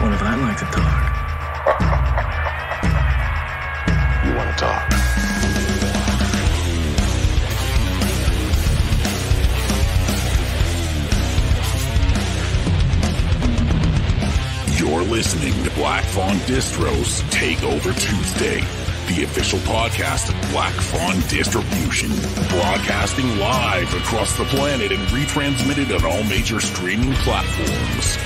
What if I'd like to talk? You want to talk? You're listening to Black Fawn Distros Takeover Tuesday, the official podcast of Black Fawn Distribution, broadcasting live across the planet and retransmitted on all major streaming platforms.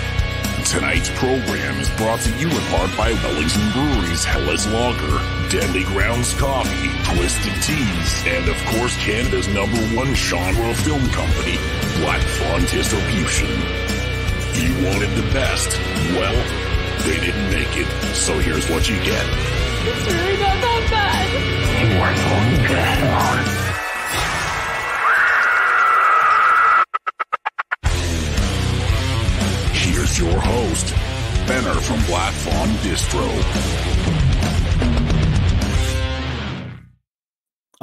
Tonight's program is brought to you in part by Wellington Brewery's Helles Lager, Deadly Grounds Coffee, Twisted Teas, and of course Canada's number one genre film company, Black Fawn Distribution. You wanted the best. Well, they didn't make it. So here's what you get. It's really not that bad. You are going to hell. Your host, Benner from Black Fawn Distro.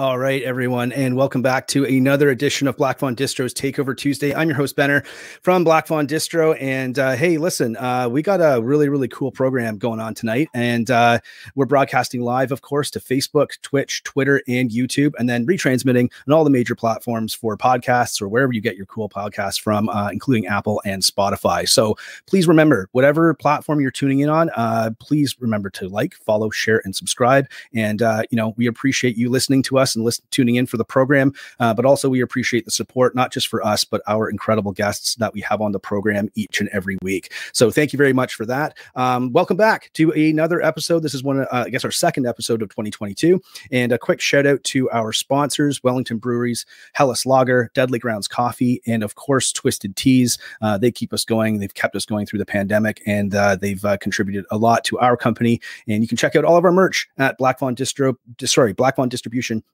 All right, everyone, and welcome back to another edition of Black Fawn Distro's Takeover Tuesday. I'm your host Benner from Black Fawn Distro, and uh, hey, listen, uh, we got a really, really cool program going on tonight, and uh, we're broadcasting live, of course, to Facebook, Twitch, Twitter, and YouTube, and then retransmitting on all the major platforms for podcasts or wherever you get your cool podcasts from, uh, including Apple and Spotify. So please remember, whatever platform you're tuning in on, uh, please remember to like, follow, share, and subscribe. And uh, you know, we appreciate you listening to us and listening, tuning in for the program. Uh, but also, we appreciate the support, not just for us, but our incredible guests that we have on the program each and every week. So, thank you very much for that. Um, welcome back to another episode. This is one, uh, I guess, our second episode of 2022. And a quick shout out to our sponsors Wellington Breweries, Helles Lager, Deadly Grounds Coffee, and of course, Twisted Teas. Uh, they keep us going. They've kept us going through the pandemic, and uh, they've uh, contributed a lot to our company. And you can check out all of our merch at Black Fawn Distro, sorry,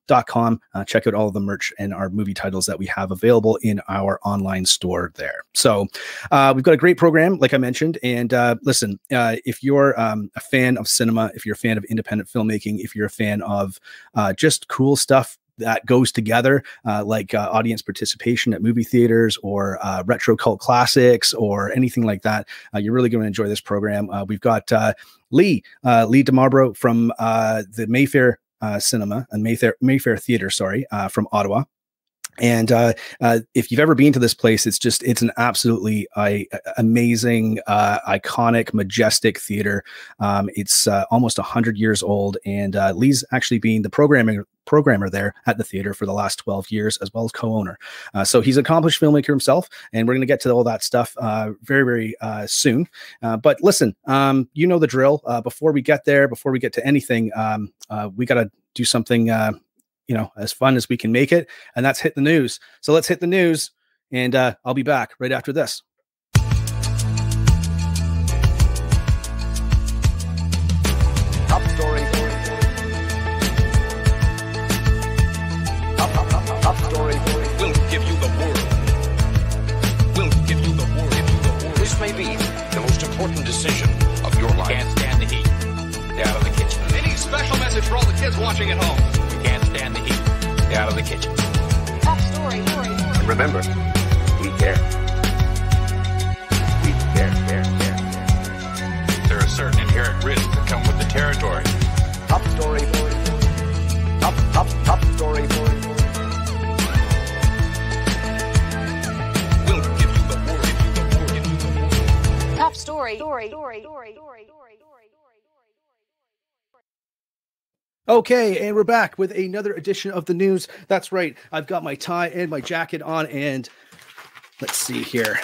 blackfawndistribution.com. Uh, check out all of the merch and our movie titles that we have available in our online store there. So uh, we've got a great program, like I mentioned. And uh, listen, uh, if you're um, a fan of cinema, if you're a fan of independent filmmaking, if you're a fan of uh, just cool stuff that goes together, uh, like uh, audience participation at movie theaters or uh, retro cult classics or anything like that. Uh, you're really going to enjoy this program. We've got Lee, Lee Demarbre from the Mayfair Cinema and Mayfair Mayfair Theater, sorry, uh, from Ottawa. And uh, uh, if you've ever been to this place, it's just it's an absolutely uh, amazing, iconic, majestic theater. Um, it's uh, almost hundred years old, and uh, Lee's actually been the programming programmer there at the theater for the last 12 years as well as co-owner. Uh, so he's an accomplished filmmaker himself and we're going to get to all that stuff very very soon. But listen um, you know the drill. Before we get there before we get to anything um, we got to do something you know as fun as we can make it and that's hit the news so let's hit the news and uh, i'll be back right after this Top story. Top, story. We'll give you the world. We'll give you the world. This may be the most important decision of your life. Can't stand the heat. Stay out of the kitchen. Any special message for all the kids watching at home? Out of the kitchen. Top story. And remember, we care. We care, care, care, care. There are certain inherent risks that come with the territory. Top story. story. Top, top, top story. We'll give you the world. Give you the world. Give you the world. Top story. Story. Story. Story. Story. Okay, and we're back with another edition of the news. That's right. I've got my tie and my jacket on, and let's see here.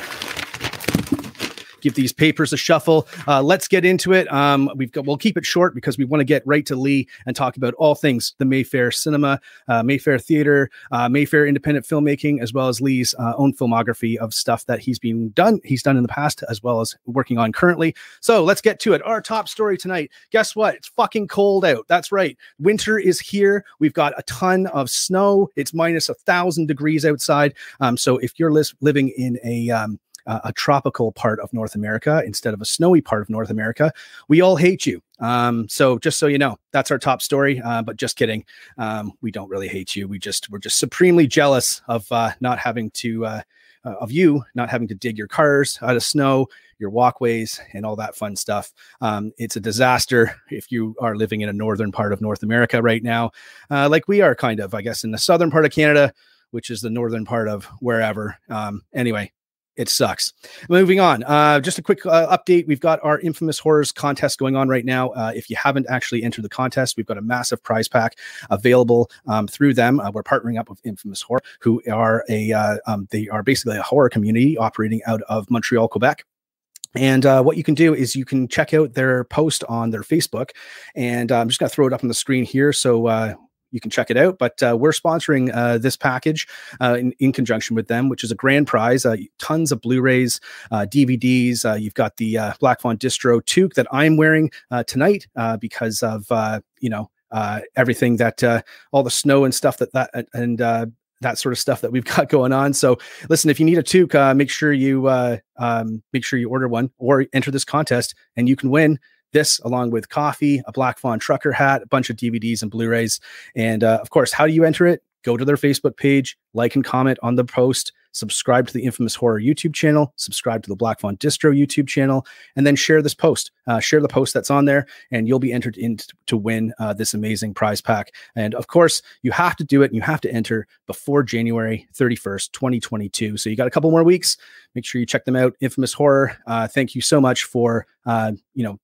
Give these papers a shuffle. Uh, let's get into it. Um, we've got we'll keep it short because we want to get right to Lee and talk about all things the Mayfair Cinema, uh, Mayfair Theater, uh, Mayfair independent filmmaking, as well as Lee's uh, own filmography of stuff that he's been done. He's done in the past as well as working on currently. So let's get to it. Our top story tonight. Guess what? It's fucking cold out. That's right. Winter is here. We've got a ton of snow. It's minus a thousand degrees outside. Um, so if you're lis- living in a um, uh, a tropical part of North America instead of a snowy part of North America, we all hate you. Um, so just so you know, that's our top story. Uh, but just kidding, um, we don't really hate you. We just we're just supremely jealous of uh, not having to uh, uh, of you not having to dig your cars out of snow, your walkways, and all that fun stuff. Um, it's a disaster if you are living in a northern part of North America right now, uh, like we are kind of, I guess, in the southern part of Canada, which is the northern part of wherever. Um, anyway, it sucks. Moving on, uh, just a quick uh, update. We've got our infamous horrors contest going on right now. Uh, if you haven't actually entered the contest, we've got a massive prize pack available um, through them. Uh, we're partnering up with Infamous Horror, who are a uh, um, they are basically a horror community operating out of Montreal, Quebec. And uh, what you can do is you can check out their post on their Facebook, and uh, I'm just going to throw it up on the screen here so uh, you can check it out. But uh, we're sponsoring uh, this package uh, in, in, conjunction with them, which is a grand prize. Uh, tons of Blu-rays, uh, DVDs. Uh, you've got the Black Fawn Distro toque that I'm wearing tonight because of you know everything that all the snow and stuff that that and that sort of stuff that we've got going on. So listen, if you need a toque, uh, make sure you uh, um, make sure you order one or enter this contest, and you can win this along with coffee, a Black Fawn trucker hat, a bunch of DVDs and Blu-rays, and uh, of course, how do you enter it? Go to their Facebook page, like and comment on the post, subscribe to the Infamous Horror YouTube channel, subscribe to the Black Fawn Distro YouTube channel, and then share this post. Uh, share the post that's on there, and you'll be entered in t- to win uh, this amazing prize pack. And of course, you have to do it and you have to enter before January 31st, 2022. So you got a couple more weeks. Make sure you check them out. Infamous Horror, uh, thank you so much for, uh, you know,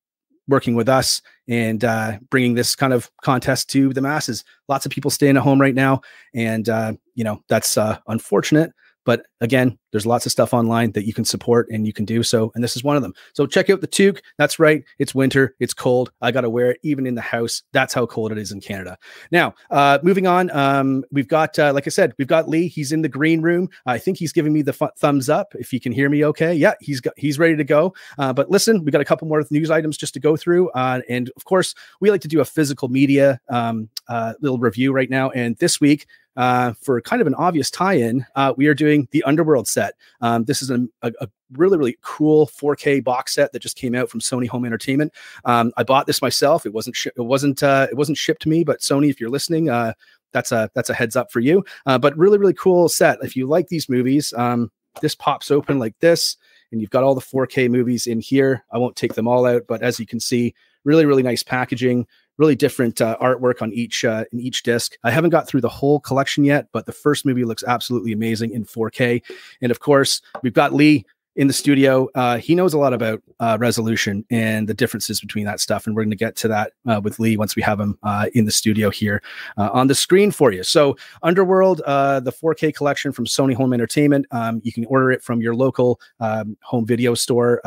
working with us and uh, bringing this kind of contest to the masses. Lots of people staying at home right now, and uh, you know that's uh, unfortunate. But again, there's lots of stuff online that you can support and you can do so. And this is one of them. So check out the toque. That's right. It's winter. It's cold. I got to wear it even in the house. That's how cold it is in Canada. Now, uh, moving on, um, we've got, uh, like I said, we've got Lee. He's in the green room. I think he's giving me the fu- thumbs up. If you can hear me okay. Yeah, he's got, he's ready to go. Uh, but listen, we got a couple more news items just to go through. Uh, and of course, we like to do a physical media um, uh, little review right now. And this week, uh, for kind of an obvious tie-in, uh, we are doing the Underworld set. Um, this is a, a, a, really really cool 4K box set that just came out from Sony Home Entertainment. Um, I bought this myself. It wasn't it wasn't uh, it wasn't shipped to me, but Sony, if you're listening, uh, that's a that's a heads up for you. Uh, but really really cool set. If you like these movies, um, this pops open like this, and you've got all the 4K movies in here. I won't take them all out, but as you can see, really really nice packaging really different uh, artwork on each uh, in each disc. I haven't got through the whole collection yet, but the first movie looks absolutely amazing in 4K. And of course, we've got Lee in the studio. Uh, he knows a lot about uh, resolution and the differences between that stuff. And we're going to get to that uh, with Lee once we have him uh, in the studio here uh, on the screen for you. So, Underworld, uh, the 4K collection from Sony Home Entertainment. Um, you can order it from your local um, home video store,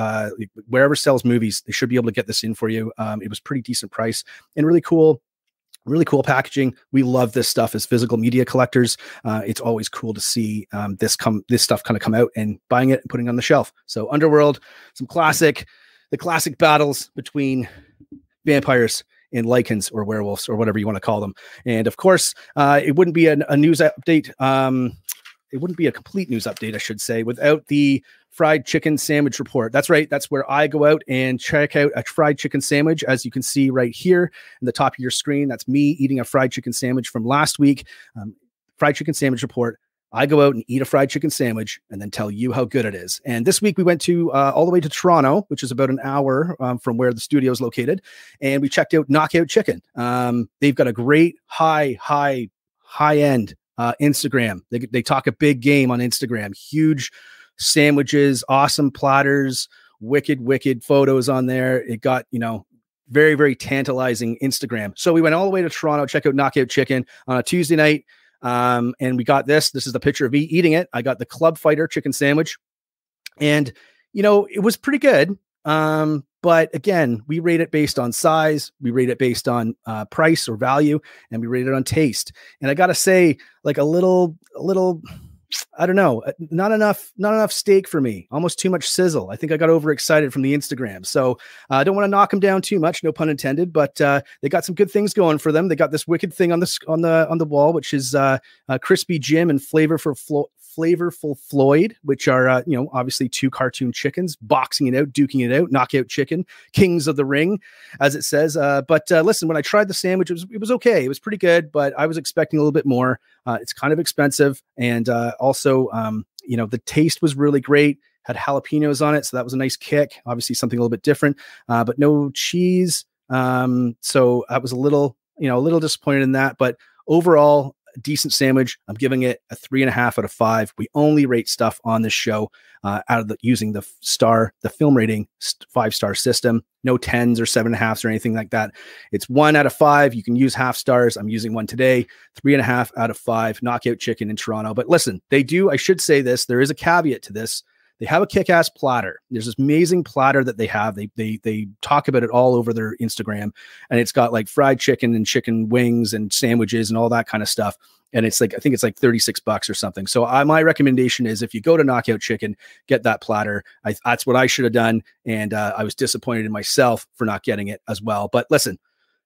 wherever sells movies. They should be able to get this in for you. Um, it was pretty decent price and really cool really cool packaging. We love this stuff as physical media collectors. Uh, it's always cool to see um, this come this stuff kind of come out and buying it and putting it on the shelf. So underworld some classic the classic battles between vampires and lycans or werewolves or whatever you want to call them. And of course uh, it wouldn't be a, a news update um, it wouldn't be a complete news update i should say without the fried chicken sandwich report. That's right. That's where I go out and check out a fried chicken sandwich. As you can see right here in the top of your screen, that's me eating a fried chicken sandwich from last week. Um, fried chicken sandwich report. I go out and eat a fried chicken sandwich and then tell you how good it is. And this week we went to uh, all the way to Toronto, which is about an hour um, from where the studio is located, and we checked out Knockout Chicken. Um, they've got a great high, high, high end uh, Instagram. They, they talk a big game on Instagram, huge sandwiches, awesome platters, wicked, wicked photos on there. It got, you know, very, very tantalizing Instagram. So we went all the way to Toronto, check out Knockout Chicken on a Tuesday night. Um, and we got this. This is the picture of me eating it. I got the Club Fighter chicken sandwich. And, you know, it was pretty good. Um, but again, we rate it based on size, we rate it based on uh, price or value, and we rate it on taste. And I gotta say, like a little, a little I don't know, uh, not enough, not enough steak for me. Almost too much sizzle. I think I got overexcited from the Instagram, so uh, I don't want to knock them down too much. No pun intended. But uh, they got some good things going for them. They got this wicked thing on the on the on the wall, which is uh, crispy Jim and flavor for flo- flavorful Floyd, which are uh, you know obviously two cartoon chickens boxing it out, duking it out, knockout chicken, kings of the ring, as it says. Uh, but uh, listen, when I tried the sandwich, it was it was okay. It was pretty good, but I was expecting a little bit more. Uh, it's kind of expensive, and uh, also um, you know, the taste was really great. Had jalapenos on it, so that was a nice kick. Obviously, something a little bit different, uh, but no cheese. Um, so I was a little, you know, a little disappointed in that. But overall, a decent sandwich. I'm giving it a three and a half out of five. We only rate stuff on this show uh, out of the using the star, the film rating five star system. No tens or seven and a or anything like that. It's one out of five. You can use half stars. I'm using one today. Three and a half out of five. Knockout Chicken in Toronto. But listen, they do. I should say this. There is a caveat to this. They have a kick-ass platter. There's this amazing platter that they have. They they they talk about it all over their Instagram, and it's got like fried chicken and chicken wings and sandwiches and all that kind of stuff. And it's like I think it's like 36 bucks or something. So I, my recommendation is if you go to Knockout Chicken, get that platter. I, that's what I should have done, and uh, I was disappointed in myself for not getting it as well. But listen,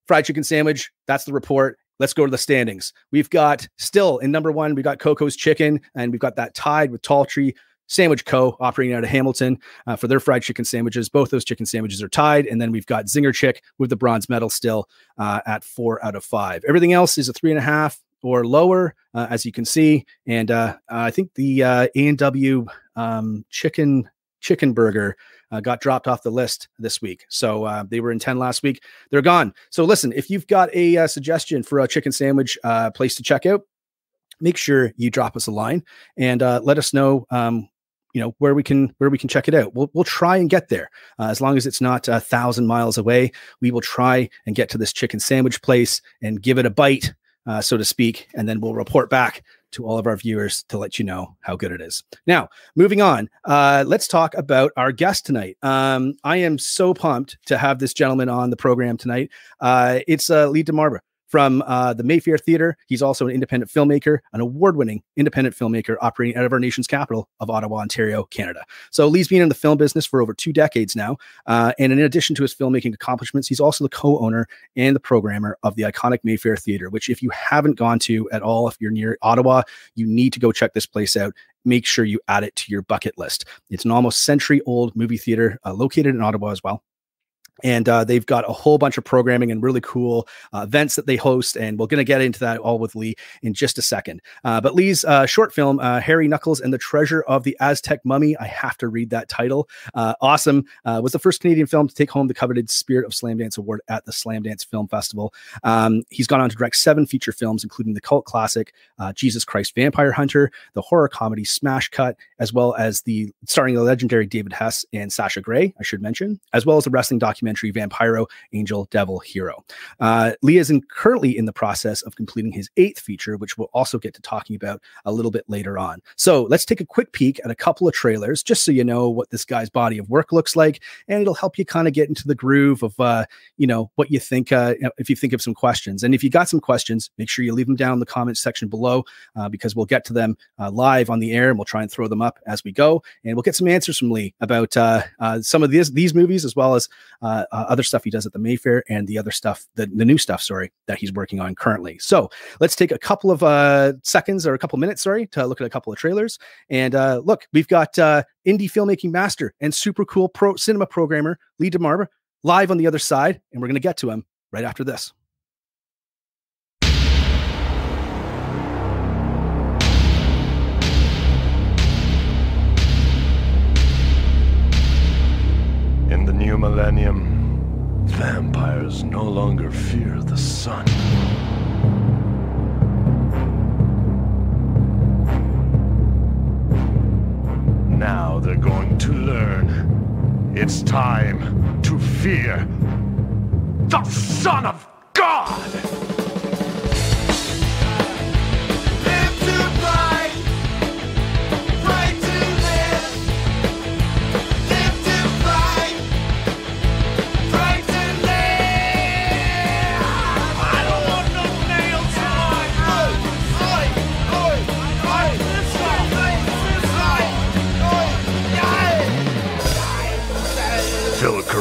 fried chicken sandwich. That's the report. Let's go to the standings. We've got still in number one, we got Coco's Chicken, and we've got that tied with Tall Tree Sandwich Co. operating out of Hamilton uh, for their fried chicken sandwiches. Both those chicken sandwiches are tied. And then we've got Zinger Chick with the bronze medal still uh, at four out of five. Everything else is a three and a half or lower, uh, as you can see. And uh, I think the uh, A&W um, chicken chicken burger uh, got dropped off the list this week. So uh, they were in 10 last week. They're gone. So listen, if you've got a uh, suggestion for a chicken sandwich uh, place to check out, make sure you drop us a line and uh, let us know um, you know where we can where we can check it out. We'll, we'll try and get there. Uh, as long as it's not a thousand miles away we will try and get to this chicken sandwich place and give it a bite uh, so to speak and then we'll report back to all of our viewers to let you know how good it is. Now moving on uh, let's talk about our guest tonight. Um, i am so pumped to have this gentleman on the program tonight. Uh, it's uh, lee Demarbre from uh, the Mayfair Theater. He's also an independent filmmaker, an award winning independent filmmaker operating out of our nation's capital of Ottawa, Ontario, Canada. So Lee's been in the film business for over two decades now. Uh, and in addition to his filmmaking accomplishments, he's also the co owner and the programmer of the iconic Mayfair Theater, which, if you haven't gone to at all, if you're near Ottawa, you need to go check this place out make sure you add it to your bucket list. It's an almost century old movie theater uh, located in Ottawa as well and uh, they've got a whole bunch of programming and really cool uh, events that they host and we're going to get into that all with lee in just a second. Uh, but lee's uh, short film uh, harry knuckles and the treasure of the aztec mummy i have to read that title. Uh, awesome. Was the first canadian film to take home the coveted spirit of Slamdance award at the Slamdance film festival. Um, he's gone on to direct seven feature films including the cult classic jesus christ vampire hunter the horror comedy smash cut as well as the starring the legendary david hess and Sasha Grey i should mention as well as the wrestling documentary documentary Vampiro Angel Devil Hero. Uh, Lee is in, currently in the process of completing his eighth feature, which we'll also get to talking about a little bit later on. So let's take a quick peek at a couple of trailers just so you know what this guy's body of work looks like, and it'll help you kind of get into the groove of uh, you know what you think uh, if you think of some questions. And if you got some questions, make sure you leave them down in the comments section below uh, because we'll get to them uh, live on the air and we'll try and throw them up as we go, and we'll get some answers from Lee about uh, uh, some of these these movies as well as uh, uh, other stuff he does at the Mayfair and the other stuff, the, the new stuff, sorry, that he's working on currently. So let's take a couple of uh, seconds or a couple minutes, sorry, to look at a couple of trailers. And uh, look, we've got uh, indie filmmaking master and super cool pro cinema programmer Lee Demarbre live on the other side, and we're going to get to him right after this. New millennium, vampires no longer fear the sun. Now they're going to learn. It's time to fear the Son of God!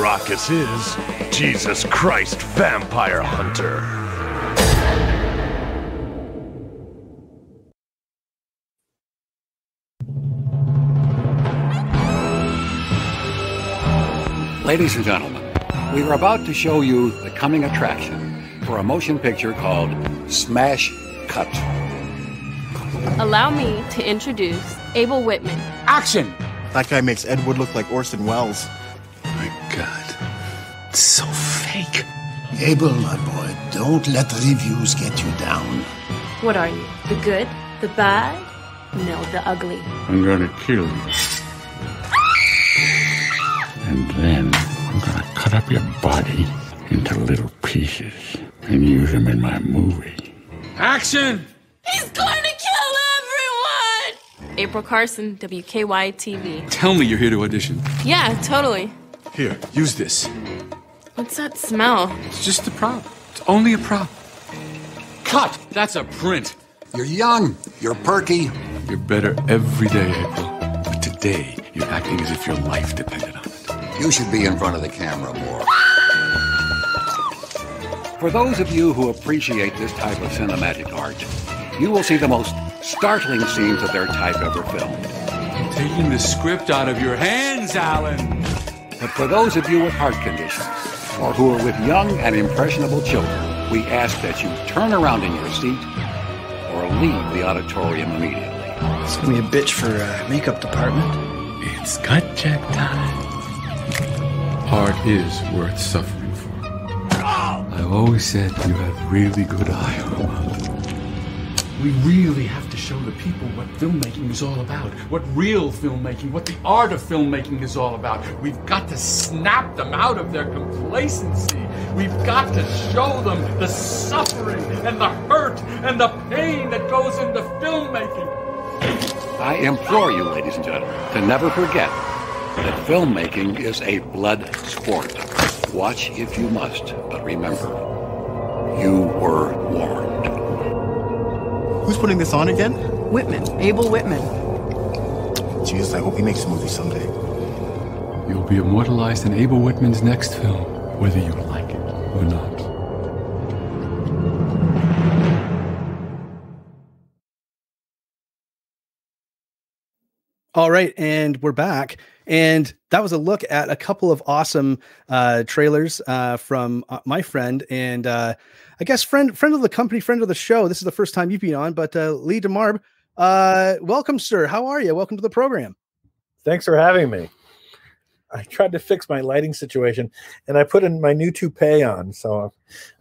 Caracas is Jesus Christ Vampire Hunter. Ladies and gentlemen, we are about to show you the coming attraction for a motion picture called Smash Cut. Allow me to introduce Abel Whitman. Action! That guy makes Ed Wood look like Orson Welles. My God. It's so fake. Abel, my boy, don't let the reviews get you down. What are you? The good? The bad? No, the ugly. I'm gonna kill you. And then I'm gonna cut up your body into little pieces and use them in my movie. Action! He's going to kill everyone! April Carson, WKY TV. Tell me you're here to audition. Yeah, totally. Here, use this. What's that smell? It's just a prop. It's only a prop. Cut! That's a print. You're young. You're perky. You're better every day, April. But today, you're acting as if your life depended on it. You should be in front of the camera more. For those of you who appreciate this type of cinematic art, you will see the most startling scenes of their type ever filmed. I'm taking the script out of your hands, Alan. But for those of you with heart conditions, or who are with young and impressionable children, we ask that you turn around in your seat or leave the auditorium immediately. It's gonna be a bitch for uh, makeup department. It's gut check time. Art is worth suffering for. I've always said you have really good eye, Oma. We really have to show the people what filmmaking is all about, what real filmmaking, what the art of filmmaking is all about. We've got to snap them out of their complacency. We've got to show them the suffering and the hurt and the pain that goes into filmmaking. I implore you, ladies and gentlemen, to never forget that filmmaking is a blood sport. Watch if you must, but remember, you were warned. Who's putting this on again? Whitman, Abel Whitman. Jesus, I hope he makes a movie someday. You'll be immortalized in Abel Whitman's next film, whether you like it or not. All right, and we're back. And that was a look at a couple of awesome uh, trailers uh, from uh, my friend and uh, I guess friend friend of the company, friend of the show. This is the first time you've been on, but uh, Lee Demarbre, uh, welcome, sir. How are you? Welcome to the program. Thanks for having me. I tried to fix my lighting situation, and I put in my new toupee on, so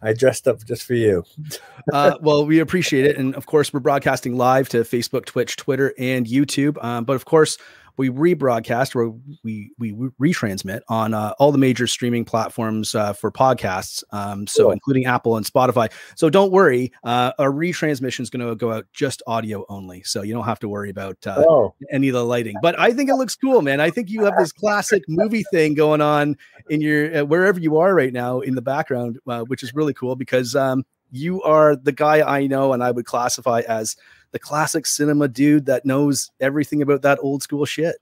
I dressed up just for you. uh, well, we appreciate it, and of course, we're broadcasting live to Facebook, Twitch, Twitter, and YouTube. Um, but of course, we rebroadcast or we we retransmit on uh, all the major streaming platforms uh, for podcasts um, so cool. including apple and spotify so don't worry uh, our retransmission is going to go out just audio only so you don't have to worry about uh, oh. any of the lighting but i think it looks cool man i think you have this classic movie thing going on in your uh, wherever you are right now in the background uh, which is really cool because um, you are the guy i know and i would classify as the classic cinema dude that knows everything about that old school shit.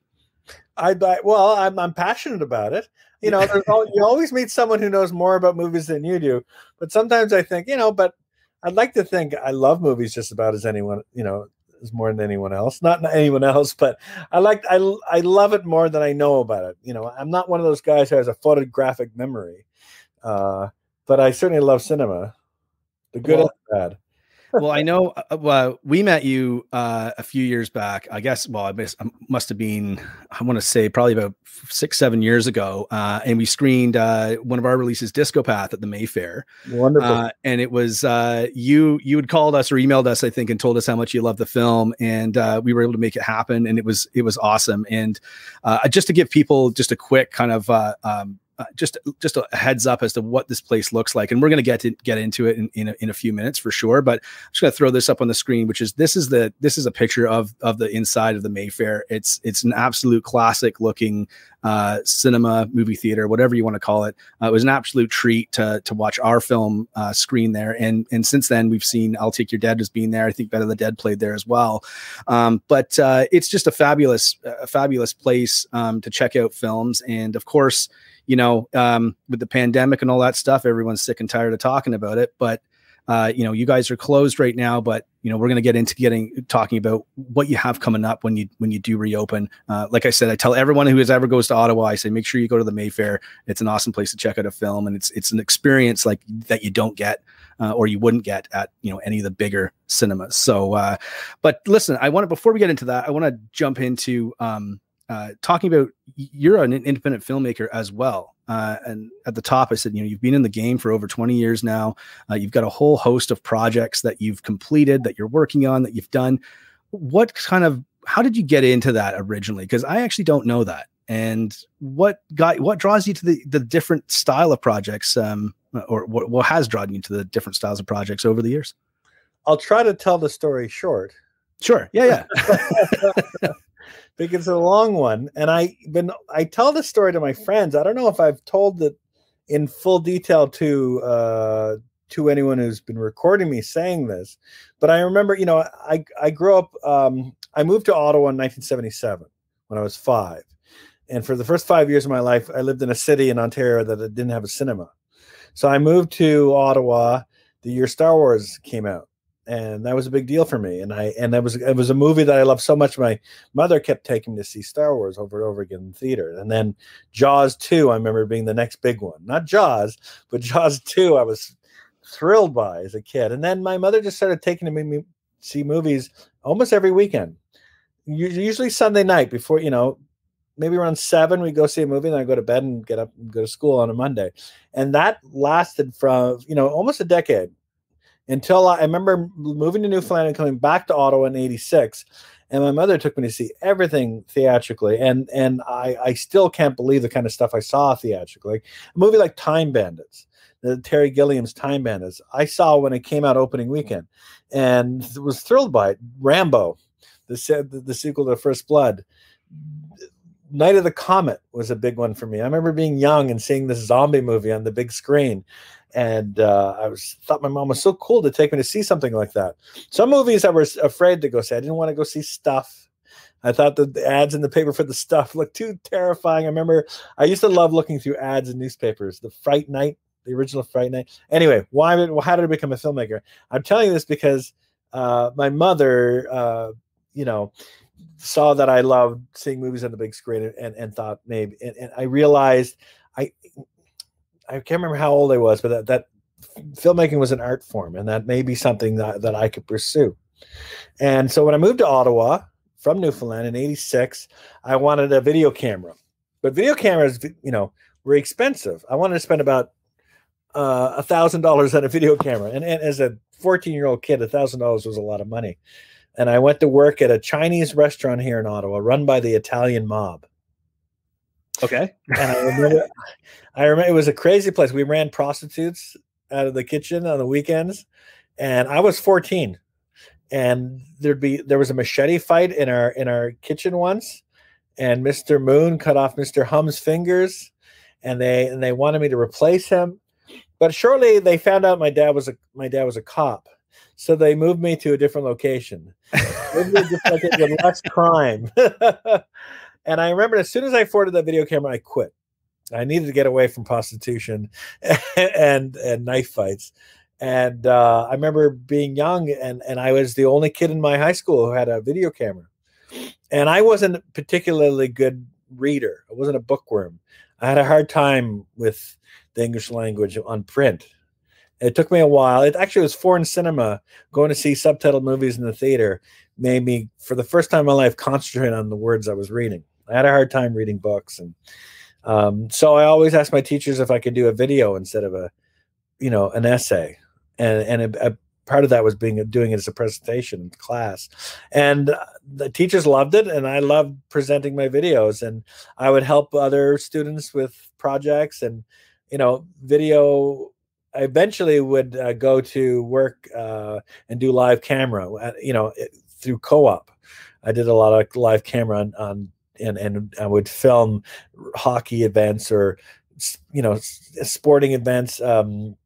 I well, I'm I'm passionate about it. You know, all, you always meet someone who knows more about movies than you do. But sometimes I think, you know, but I'd like to think I love movies just about as anyone, you know, as more than anyone else. Not anyone else, but I like I I love it more than I know about it. You know, I'm not one of those guys who has a photographic memory. Uh, but I certainly love cinema, the good well, and the bad well, I know uh, uh, we met you uh, a few years back. I guess, well, I must, must have been, I want to say probably about six, seven years ago. Uh, and we screened uh, one of our releases, Discopath, at the Mayfair. Wonderful. Uh, and it was you, you had called us or emailed us, I think, and told us how much you loved the film. And we were able to make it happen. And it was, it was awesome. And just to give people just a quick kind of, um, uh, just just a heads up as to what this place looks like, and we're going to get to get into it in in a, in a few minutes for sure. But I'm just going to throw this up on the screen, which is this is the this is a picture of of the inside of the Mayfair. It's it's an absolute classic looking uh, cinema, movie theater, whatever you want to call it. Uh, it was an absolute treat to to watch our film uh, screen there, and and since then we've seen "I'll Take Your Dead" as being there. I think Bed of the Dead played there as well. Um, but uh, it's just a fabulous, a fabulous place um, to check out films, and of course you know, um, with the pandemic and all that stuff, everyone's sick and tired of talking about it. But uh, you know, you guys are closed right now, but you know, we're going to get into getting talking about what you have coming up when you when you do reopen. Uh, like I said, I tell everyone who has ever goes to Ottawa, I say make sure you go to the Mayfair. It's an awesome place to check out a film, and it's it's an experience like that you don't get uh, or you wouldn't get at you know any of the bigger cinemas. So, uh, but listen, I want to before we get into that, I want to jump into um, uh, talking about you're an independent filmmaker as well. Uh, and at the top, I said, you know, you've been in the game for over 20 years now. Uh, you've got a whole host of projects that you've completed, that you're working on, that you've done. What kind of, how did you get into that originally? Because I actually don't know that. And what got, what draws you to the the different style of projects, um, or what, what has drawn you to the different styles of projects over the years? I'll try to tell the story short. Sure. Yeah. Yeah. because it's a long one. And i been i tell this story to my friends. I don't know if i've told it in full detail to uh to anyone who's been recording me saying this but i remember you know i i grew up um i moved to ottawa in 1977 when i was five. And for the first five years of my life i lived in a city in ontario that didn't have a cinema. So i moved to ottawa the year star wars came out and that was a big deal for me. And I and that was it was a movie that I loved so much. My mother kept taking me to see Star Wars over and over again in theater. And then Jaws two, I remember being the next big one. Not Jaws, but Jaws two. I was thrilled by as a kid. And then my mother just started taking me to see movies almost every weekend. Usually Sunday night before you know. Maybe around seven, we go see a movie, and I go to bed and get up and go to school on a Monday, and that lasted from you know almost a decade until I, I remember moving to Newfoundland and coming back to Ottawa in '86, and my mother took me to see everything theatrically, and and I I still can't believe the kind of stuff I saw theatrically. Like a movie like Time Bandits, the Terry Gilliam's Time Bandits, I saw when it came out opening weekend, and was thrilled by it. Rambo, the the, the sequel to First Blood. Night of the Comet was a big one for me. I remember being young and seeing this zombie movie on the big screen and uh, I was thought my mom was so cool to take me to see something like that. Some movies I was afraid to go see. I didn't want to go see stuff. I thought the ads in the paper for the stuff looked too terrifying. I remember I used to love looking through ads in newspapers. The Fright Night, the original Fright Night. Anyway, why? Did, how did I become a filmmaker? I'm telling you this because uh, my mother, uh, you know, saw that I loved seeing movies on the big screen and, and, and thought maybe, and, and I realized I can't remember how old I was, but that, that filmmaking was an art form, and that may be something that, that I could pursue. And so when I moved to Ottawa from Newfoundland in '86, I wanted a video camera, but video cameras, you know, were expensive. I wanted to spend about uh, a thousand dollars on a video camera, and, and as a 14 year old kid, a thousand dollars was a lot of money. And I went to work at a Chinese restaurant here in Ottawa, run by the Italian mob. Okay. And I remember, I remember it was a crazy place. We ran prostitutes out of the kitchen on the weekends, and I was 14. And there'd be there was a machete fight in our in our kitchen once, and Mr. Moon cut off Mr. Hum's fingers, and they and they wanted me to replace him. But shortly they found out my dad was a my dad was a cop, so they moved me to a different location, less crime. And I remember as soon as I afforded that video camera, I quit. I needed to get away from prostitution and and knife fights. And uh, I remember being young, and and I was the only kid in my high school who had a video camera. And I wasn't a particularly good reader. I wasn't a bookworm. I had a hard time with the English language on print. It took me a while. It actually was foreign cinema. Going to see subtitled movies in the theater made me, for the first time in my life, concentrate on the words I was reading. I had a hard time reading books, and um, so I always asked my teachers if I could do a video instead of a, you know, an essay, and and a, a part of that was being doing it as a presentation in class, and uh, the teachers loved it, and I loved presenting my videos, and I would help other students with projects, and you know, video I eventually would uh, go to work uh, and do live camera, uh, you know, through co-op. I did a lot of live camera on, on and and I would film hockey events or you know sporting events, um,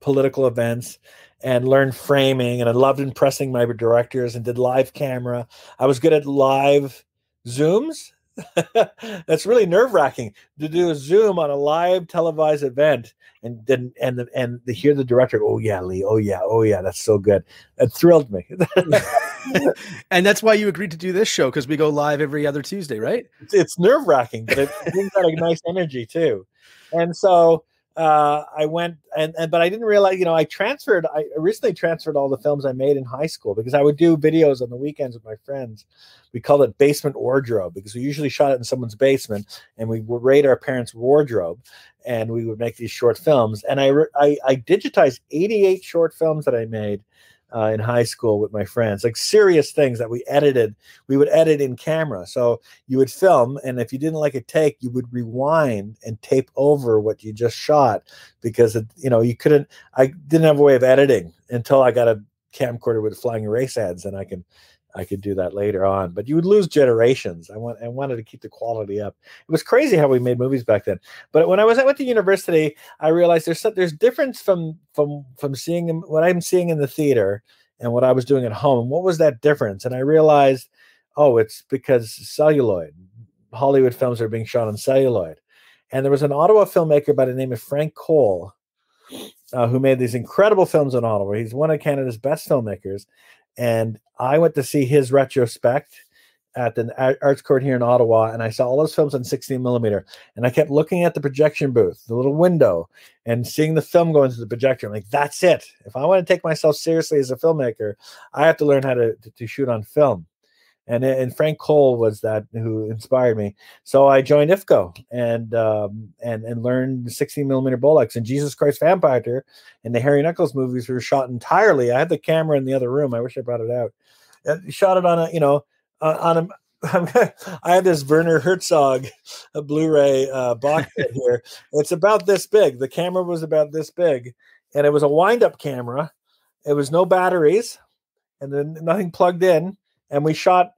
political events, and learn framing. And I loved impressing my directors and did live camera. I was good at live zooms. That's really nerve wracking to do a zoom on a live televised event and then and the, and to hear the director. Oh yeah, Lee. Oh yeah. Oh yeah. That's so good. It thrilled me. and that's why you agreed to do this show because we go live every other Tuesday, right? It's, it's nerve wracking, but it brings out a nice energy too. And so uh, I went and, and but I didn't realize, you know, I transferred. I recently transferred all the films I made in high school because I would do videos on the weekends with my friends. We called it basement wardrobe because we usually shot it in someone's basement and we would raid our parents' wardrobe and we would make these short films. And I I, I digitized 88 short films that I made uh, in high school with my friends, like serious things that we edited. We would edit in camera. So you would film, and if you didn't like a take, you would rewind and tape over what you just shot because it, you know you couldn't. I didn't have a way of editing until I got a camcorder with flying erase heads, and I can. I could do that later on, but you would lose generations. I want I wanted to keep the quality up. It was crazy how we made movies back then. But when I was at to university, I realized there's there's difference from from from seeing what I'm seeing in the theater and what I was doing at home. What was that difference? And I realized, oh, it's because celluloid. Hollywood films are being shot on celluloid. And there was an Ottawa filmmaker by the name of Frank Cole, uh, who made these incredible films in Ottawa. He's one of Canada's best filmmakers. And I went to see his retrospect at the Arts Court here in Ottawa, and I saw all those films on 16 millimeter. And I kept looking at the projection booth, the little window, and seeing the film go into the projector. I'm like, that's it. If I want to take myself seriously as a filmmaker, I have to learn how to, to, to shoot on film. And, and Frank Cole was that who inspired me. So I joined IFCO and um, and and learned 16 millimeter Bolex and Jesus Christ Vampire and the Harry Knuckles movies were shot entirely. I had the camera in the other room. I wish I brought it out. I shot it on a you know uh, on a I have this Werner Herzog a Blu-ray uh, box here. It's about this big. The camera was about this big, and it was a wind-up camera. It was no batteries, and then nothing plugged in. And we shot.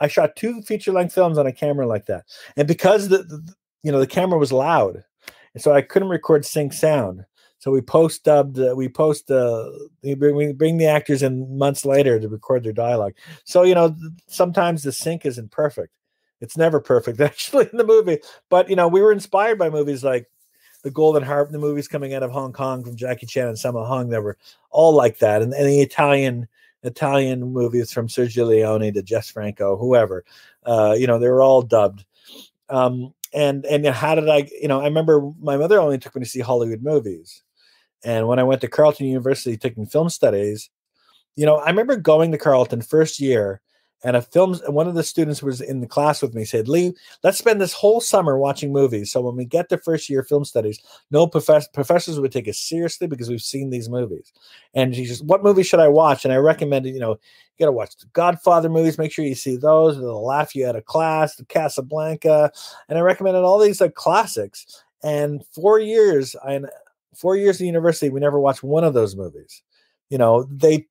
I shot two feature-length films on a camera like that, and because the, the you know the camera was loud, and so I couldn't record sync sound. So we post dubbed, uh, we post, uh, we bring, we bring the actors in months later to record their dialogue. So, you know, sometimes the sync isn't perfect. It's never perfect actually in the movie. But, you know, we were inspired by movies like the Golden Harvest, the movies coming out of Hong Kong from Jackie Chan and Sammo Hung that were all like that. And, and the Italian, Italian movies from Sergio Leone to Jess Franco, whoever, uh, you know, they were all dubbed. Um, and and how did I, you know, I remember my mother only took me to see Hollywood movies. And when I went to Carleton University taking film studies, you know, I remember going to Carleton first year and a film one of the students was in the class with me said lee let's spend this whole summer watching movies. So when we get to first year film studies no profess- professors would take us seriously because we've seen these movies. And she says what movie should i watch? And i recommended you know you got to watch the godfather movies. Make sure you see those they'll laugh you out of class the casablanca. And i recommended all these like classics. And four years i four years at university, we never watched one of those movies. You know, they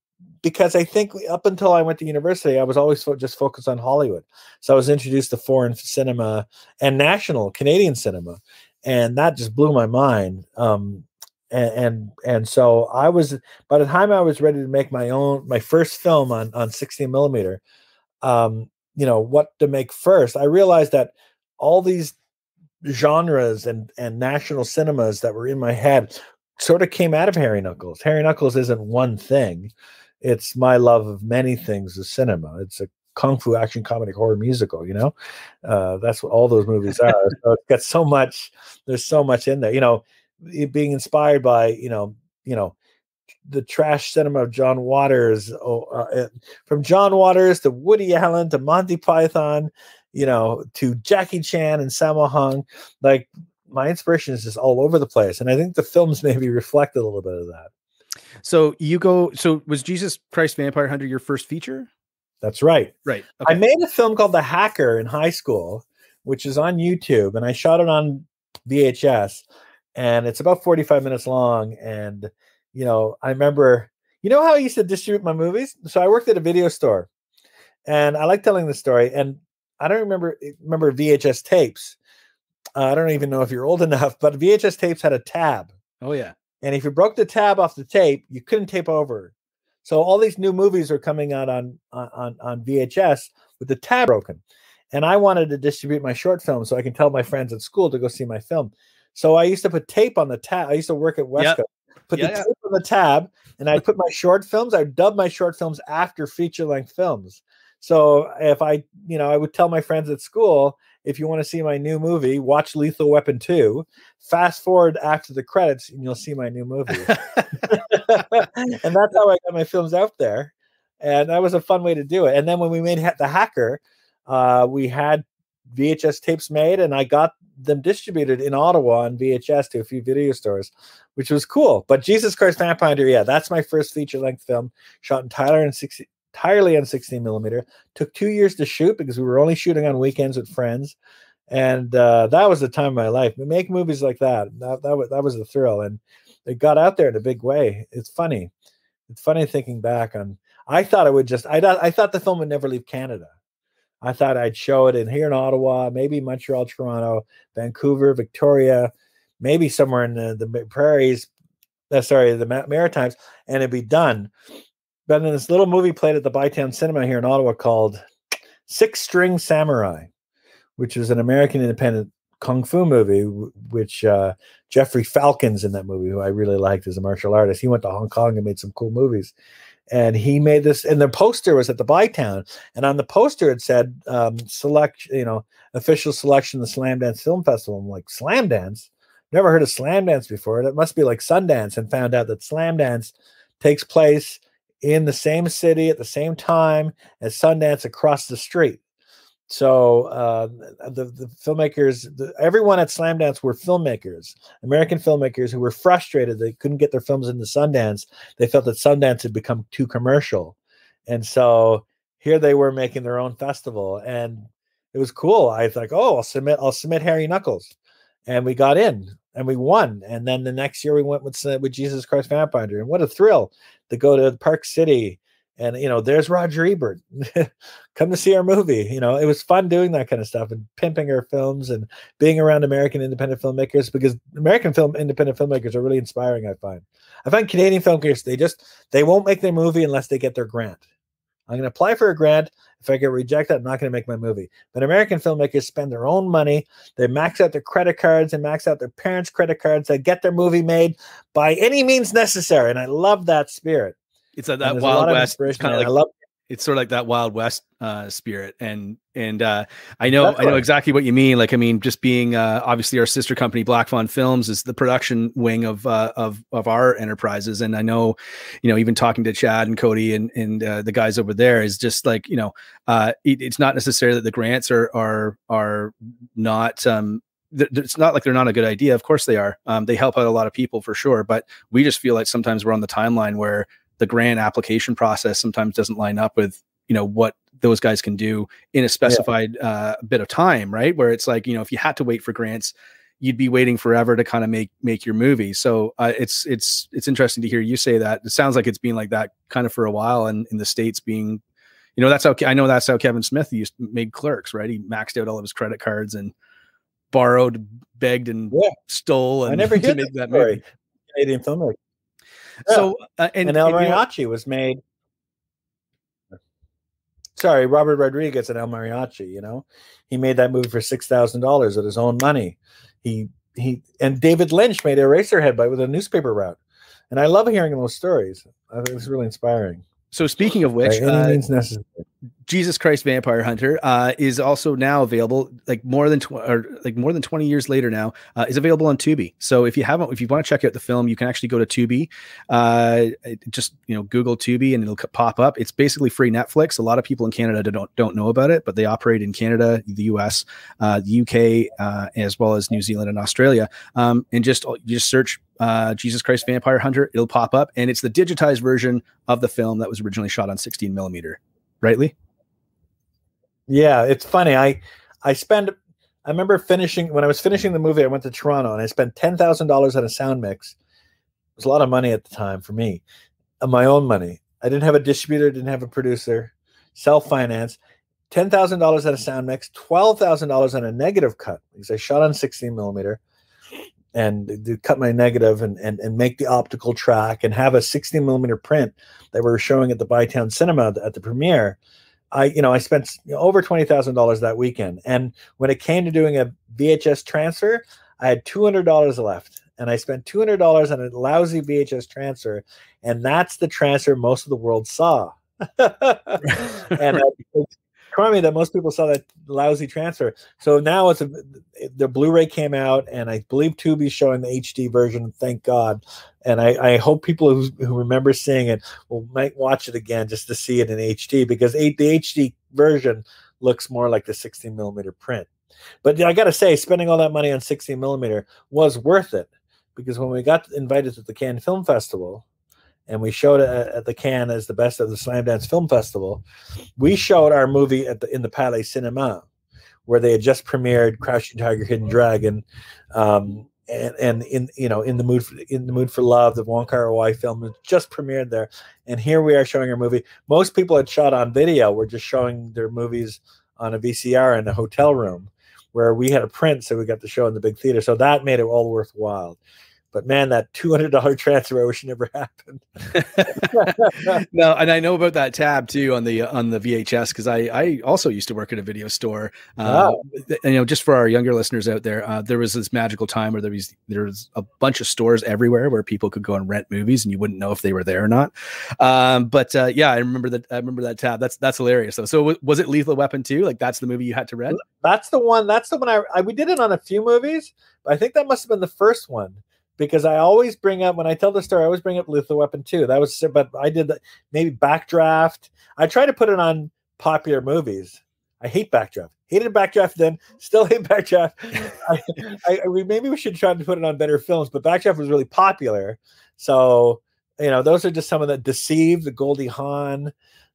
because I think up until I went to university, I was always fo- just focused on Hollywood. So I was introduced to foreign cinema and national Canadian cinema, and that just blew my mind. Um, and, and and so I was by the time I was ready to make my own my first film on on 16 millimeter, um, you know what to make first. I realized that all these genres and and national cinemas that were in my head sort of came out of Harry Knuckles. Harry Knuckles isn't one thing. It's my love of many things of cinema. It's a kung fu action comedy horror musical, you know? Uh, that's what all those movies are. so it's got so much, there's so much in there, you know, being inspired by, you know, you know, the trash cinema of John Waters, oh, uh, from John Waters to Woody Allen to Monty Python, you know, to Jackie Chan and Sammo Hung. Like my inspiration is just all over the place. And I think the films maybe reflect a little bit of that. So you go, so was Jesus Christ Vampire Hunter your first feature? That's right. Right. Okay. I made a film called The Hacker in high school, which is on YouTube, and I shot it on VHS, and it's about 45 minutes long. And, you know, I remember, you know how I used to distribute my movies? So I worked at a video store, and I like telling the story. And I don't remember eh, remember VHS tapes. Uh, I don't even know if you're old enough, but VHS tapes had a tab. Oh yeah. And if you broke the tab off the tape, you couldn't tape over. So all these new movies are coming out on on on VHS with the tab broken. And I wanted to distribute my short film so I can tell my friends at school to go see my film. So I used to put tape on the tab. I used to work at Westco. Yep. Put yeah, the tape on the tab, and I put my short films. I dubbed my short films after feature length films. So if I, you know, I would tell my friends at school, if you want to see my new movie, watch Lethal Weapon 2. Fast forward after the credits, and you'll see my new movie. and that's how I got my films out there. And that was a fun way to do it. And then when we made The Hacker, uh, we had VHS tapes made, and I got them distributed in Ottawa on VHS to a few video stores, which was cool. But Jesus Christ Vampire yeah, that's my first feature length film shot entirely in 60, entirely on 16 millimeter. Took two years to shoot because we were only shooting on weekends with friends. And uh, that was the time of my life. Make movies like that, that, that, was, that was the thrill. And it got out there in a big way. It's funny. It's funny thinking back on. I thought it would just. I thought I thought the film would never leave Canada. I thought I'd show it in here in Ottawa, maybe Montreal, Toronto, Vancouver, Victoria, maybe somewhere in the, the prairies. Uh, sorry, the Maritimes, and it'd be done. But in this little movie played at the Bytown Cinema here in Ottawa called Six String Samurai, which was an American independent kung fu movie, which uh, Jeffrey Falcon's in that movie, who I really liked as a martial artist. He went to Hong Kong and made some cool movies. And he made this, and the poster was at the Bytown, and on the poster it said um, select, you know, official selection of the Slamdance Film Festival. I'm like, Slamdance? Never heard of Slamdance before. That must be like Sundance, and found out that Slamdance takes place in the same city at the same time as Sundance across the street. So uh, the the filmmakers, the, everyone at Slamdance were filmmakers, American filmmakers who were frustrated they couldn't get their films into Sundance. They felt that Sundance had become too commercial, and so here they were making their own festival, and it was cool. I was like, oh, I'll submit, I'll submit Harry Knuckles, and we got in and we won. And then the next year we went with with Jesus Christ Vampire, and what a thrill to go to Park City and you know there's roger ebert. Come to see our movie you know it was fun doing that kind of stuff and pimping our films and being around american independent filmmakers because american film independent filmmakers are really inspiring i find. I find canadian filmmakers they just they won't make their movie unless they get their grant i'm going to apply for a grant. If i get rejected i'm not going to make my movie. But american filmmakers spend their own money. They max out their credit cards. And max out their parents credit cards. They get their movie made by any means necessary. And i love that spirit. It's a, that Wild West kind of like I love it's sort of like that Wild West uh, spirit, and and uh, I know That's I know right. exactly what you mean. Like I mean, just being uh, obviously our sister company, Black Fawn Films, is the production wing of uh, of of our enterprises, and I know, you know, even talking to Chad and Cody and and uh, the guys over there is just like you know, uh, it, it's not necessarily that the grants are are are not. Um, it's not like they're not a good idea. Of course they are. Um, they help out a lot of people for sure, but we just feel like sometimes we're on the timeline where the grant application process sometimes doesn't line up with you know what those guys can do in a specified uh, bit of time right? Where it's like you know if you had to wait for grants you'd be waiting forever to kind of make make your movie. So uh, it's it's it's interesting to hear you say that. It sounds like it's been like that kind of for a while and in the states being you know that's how i know that's how kevin smith used made clerks right? He maxed out all of his credit cards and borrowed begged and Yeah. stole and I never to make that that movie. Canadian filmmaker. So uh, and, And, El and, you know- Mariachi was made. Sorry, Robert Rodriguez and El Mariachi. You know, he made that movie for six thousand dollars with his own money. He he and David Lynch made Eraserhead by with a newspaper route. And I love hearing those stories. I think it's really inspiring. So speaking of which uh. Jesus Christ Vampire Hunter uh, is also now available, like more than tw- or like more than twenty years later now, uh, is available on Tubi. So if you haven't, if you want to check out the film, you can actually go to Tubi. Uh, just you know, Google Tubi and it'll pop up. It's basically free Netflix. A lot of people in Canada don't don't know about it, but they operate in Canada, the U.S., uh, the U.K., uh, as well as New Zealand and Australia. Um, and just you just search uh, Jesus Christ Vampire Hunter, it'll pop up, and it's the digitized version of the film that was originally shot on 16 millimeter. Right, Lee? Yeah, it's funny. I I spend I remember finishing when I was finishing the movie, I went to Toronto and I spent ten thousand dollars on a sound mix. It was a lot of money at the time for me. My own money. I didn't have a distributor, didn't have a producer, self-finance. Ten thousand dollars on a sound mix, twelve thousand dollars on a negative cut because I shot on 16 millimeter and cut my negative and, and and make the optical track and have a 16 millimeter print that we were showing at the Bytown Cinema at the premiere. I, you know, I spent over twenty thousand dollars that weekend, and when it came to doing a VHS transfer, I had two hundred dollars left, and I spent two hundred dollars on a lousy VHS transfer, and that's the transfer most of the world saw. and I, crummy that most people saw that lousy transfer. So now it's a, the Blu-ray came out, and I believe Tubi's showing the HD version. Thank God. And I, I hope people who, who remember seeing it will might watch it again just to see it in HD because the HD version looks more like the 16 millimeter print. But I got to say, spending all that money on 16 millimeter was worth it because when we got invited to the Cannes Film Festival, and we showed it at the Cannes as the best of the Slamdance Film Festival. We showed our movie at the in the Palais Cinema, where they had just premiered Crouching Tiger, Hidden Dragon, um, and and in you know in the mood for, in the mood for love, the Wong Kar Wai film just premiered there, and here we are showing our movie. Most people had shot on video. We're just showing their movies on a VCR in a hotel room, where we had a print, so we got to show in the big theater. So that made it all worthwhile. But man, that two hundred dollar transfer I wish never happened. no, and I know about that tab too on the on the VHS because I I also used to work at a video store. Uh, Wow. and, you know, just for our younger listeners out there, uh, there was this magical time where there was there was a bunch of stores everywhere where people could go and rent movies, and you wouldn't know if they were there or not. Um, but uh, yeah, I remember that. I remember that tab. That's that's hilarious though. So w- was it Lethal Weapon too? Like that's the movie you had to rent? That's the one. That's the one I, I we did it on a few movies, but I think that must have been the first one because I always bring up when I tell the story, I always bring up Lethal Weapon 2. That was but I did the, maybe Backdraft. I try to put it on popular movies. I hate Backdraft. Hated Backdraft then, still hate Backdraft. I, I, I- maybe we should try to put it on better films, but Backdraft was really popular. So, you know, those are just some of the Deceived, the Goldie Hawn,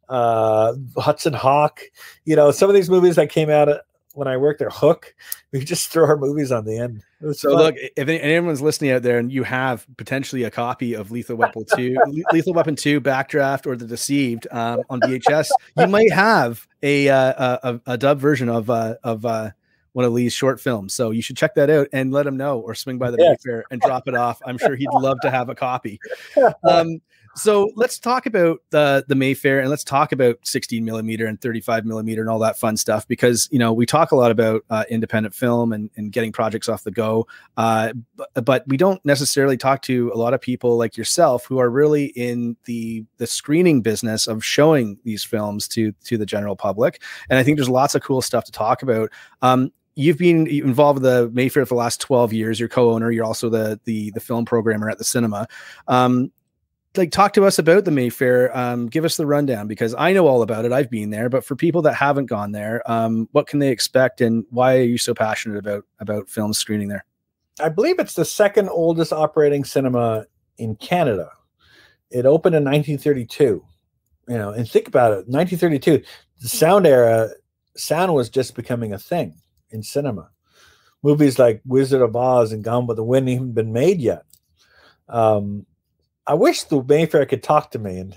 uh, Hudson Hawk. You know, some of these movies that came out when I worked there, Hook, we just throw our movies on the end. So fun. look, if anyone's listening out there and you have potentially a copy of Lethal Weapon 2, Lethal Weapon 2 Backdraft or The Deceived um, on VHS, you might have a uh, a, a dub version of uh, of uh, one of Lee's short films. So you should check that out and let him know or swing by the Yes. Mayfair and drop it off. I'm sure he'd love to have a copy. Um, so let's talk about the the Mayfair and let's talk about 16 millimeter and 35 millimeter and all that fun stuff because you know we talk a lot about uh, independent film and, and getting projects off the go, uh, but, but we don't necessarily talk to a lot of people like yourself who are really in the the screening business of showing these films to to the general public. And I think there's lots of cool stuff to talk about. Um, you've been involved with the Mayfair for the last 12 years. You're co-owner. You're also the the the film programmer at the cinema. Um, like talk to us about the Mayfair. Um, give us the rundown because I know all about it. I've been there, but for people that haven't gone there, um, what can they expect, and why are you so passionate about about film screening there? I believe it's the second oldest operating cinema in Canada. It opened in 1932. You know, and think about it 1932, the sound era, sound was just becoming a thing in cinema. Movies like Wizard of Oz and Gone with the Wind even been made yet. Um, I wish the Mayfair could talk to me and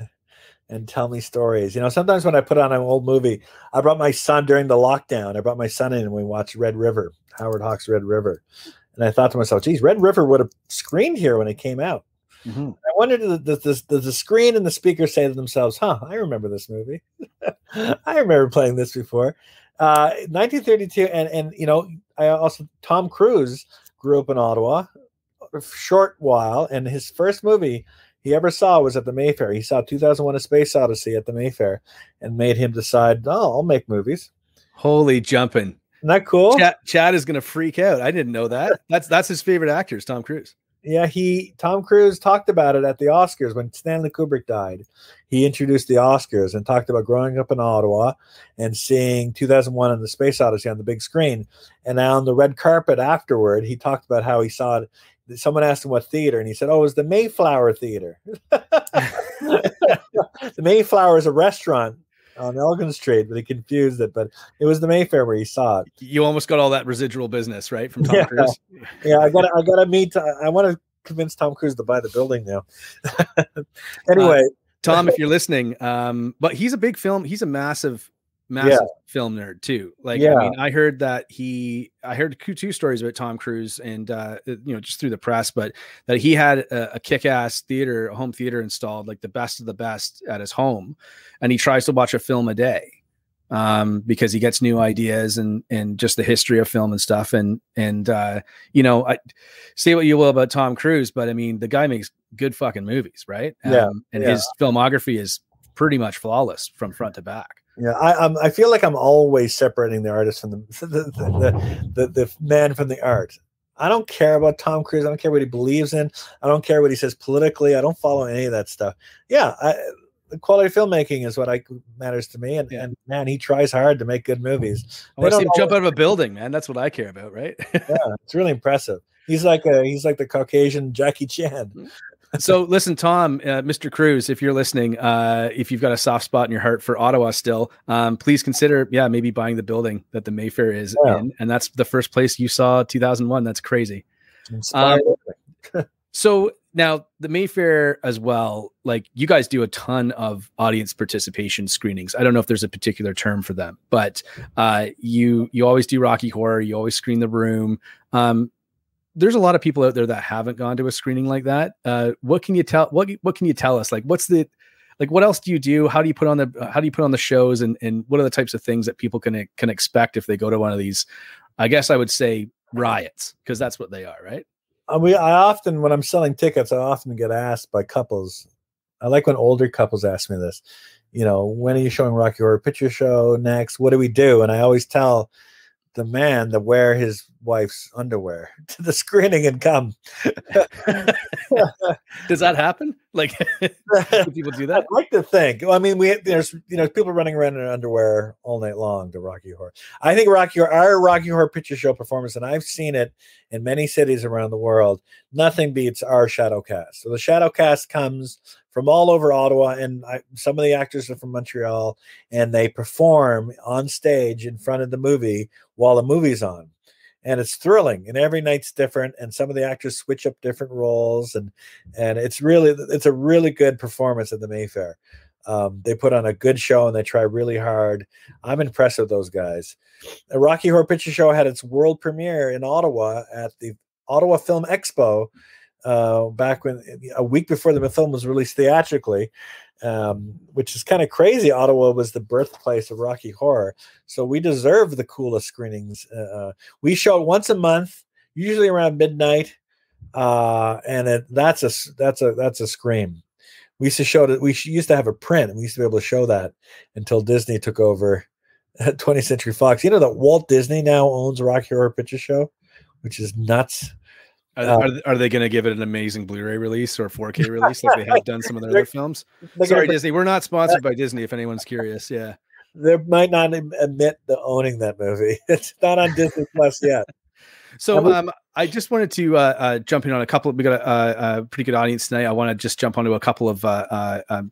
and tell me stories. You know, sometimes when I put on an old movie, I brought my son during the lockdown. I brought my son in and we watched Red River, Howard Hawks' Red River. And I thought to myself, geez, Red River would have screened here when it came out. I wondered, does, does the screen and the speaker say to themselves, huh, I remember this movie. I remember playing this before. Uh, 1932, and, and, you know, I also, Tom Cruise grew up in Ottawa a short while, and his first movie he ever saw was at the Mayfair. He saw 2001 A Space Odyssey at the Mayfair and made him decide, oh, I'll make movies. Holy jumping! Isn't that cool? Chad, Chad is going to freak out. I didn't know that. That's that's his favorite actor, is Tom Cruise. Yeah, he Tom Cruise talked about it at the Oscars when Stanley Kubrick died. He introduced the Oscars and talked about growing up in Ottawa and seeing 2001 and the Space Odyssey on the big screen. And now on the red carpet afterward, he talked about how he saw it. Someone asked him what theater, and he said, "Oh, it was the Mayflower Theater." the Mayflower is a restaurant on Elgin Street, but he confused it. But it was the Mayfair where he saw it. You almost got all that residual business, right, from Tom Yeah. Cruise? yeah, I got I got to meet. I want to convince Tom Cruise to buy the building now. anyway, Uh, Tom, if you're listening, um, but he's a big film. He's a massive, massive Yeah. film nerd too. Like, Yeah. I mean, I heard that he, I heard two- stories about Tom Cruise, and uh, you know, just through the press, but that he had a, a kick-ass theater, a home theater installed, like the best of the best at his home, and he tries to watch a film a day um because he gets new ideas and and just the history of film and stuff and and uh you know i say what you will about tom cruise but i mean the guy makes good fucking movies right Yeah, Um, and yeah. his filmography is pretty much flawless from front to back Yeah, I I'm, I feel like I'm always separating the artist from the the, the the the man from the art. I don't care about Tom Cruise. I don't care what he believes in. I don't care what he says politically. I don't follow any of that stuff. Yeah, I, the quality of filmmaking is what I matters to me. And, Yeah. and man, he tries hard to make good movies. I want to see him jump out of a building, man. That's what I care about, right? yeah, it's really impressive. He's like a he's like the Caucasian Jackie Chan. Hmm. So listen, Tom, uh, Mr. Cruise, if you're listening, uh, if you've got a soft spot in your heart for Ottawa still, um, please consider, yeah, maybe buying the building that the Mayfair is Yeah. in, and that's the first place you saw 2001. That's crazy. Inspired. So now the Mayfair as well, like you guys do a ton of audience participation screenings. I don't know if there's a particular term for them, but uh, you you always do Rocky Horror. You always screen the room. Um, there's a lot of people out there that haven't gone to a screening like that. Uh, what can you tell? What what can you tell us? Like, what's the like? What else do you do? How do you put on the How do you put on the shows? And and what are the types of things that people can can expect if they go to one of these? I guess I would say riots because that's what they are, right? I I often when I'm selling tickets, I often get asked by couples. I like when older couples ask me this. You know, when are you showing Rocky Horror Picture Show next? What do we do? And I always tell the man to wear his wife's underwear to the screening and come. Does that happen? Like, people do that? I'd like to think. I mean, we there's you know people running around in underwear all night long to Rocky Horror. I think Rocky Horror, our Rocky Horror Picture Show performance, and I've seen it in many cities around the world. Nothing beats our shadow cast. So the shadow cast comes from all over Ottawa, and I, some of the actors are from Montreal, and they perform on stage in front of the movie while the movie's on and it's thrilling and every night's different and some of the actors switch up different roles and and it's really it's a really good performance at the mayfair. Um, they put on a good show and they try really hard. I'm impressed with those guys. The rocky horror picture show had its world premiere in ottawa at the ottawa film expo uh, back when a week before the film was released theatrically um, which is kind of crazy. Ottawa was the birthplace of Rocky Horror, so we deserve the coolest screenings. Uh, we show it once a month, usually around midnight, uh, and it, that's a that's a that's a scream. We used to show it. We used to have a print, we used to be able to show that until Disney took over 20th Century Fox. You know that Walt Disney now owns Rocky Horror Picture Show, which is nuts. Are, Uh, are, are they going to give it an amazing Blu-ray release or 4K release like they have done some of their other films? Sorry, Disney. We're not sponsored by Disney. If anyone's curious, yeah. They might not admit the owning that movie. It's not on Disney Plus yet. So um, I just wanted to uh, uh, jump in on a couple. Of, we got a, a, a pretty good audience tonight. I want to just jump onto a couple of uh, uh, um,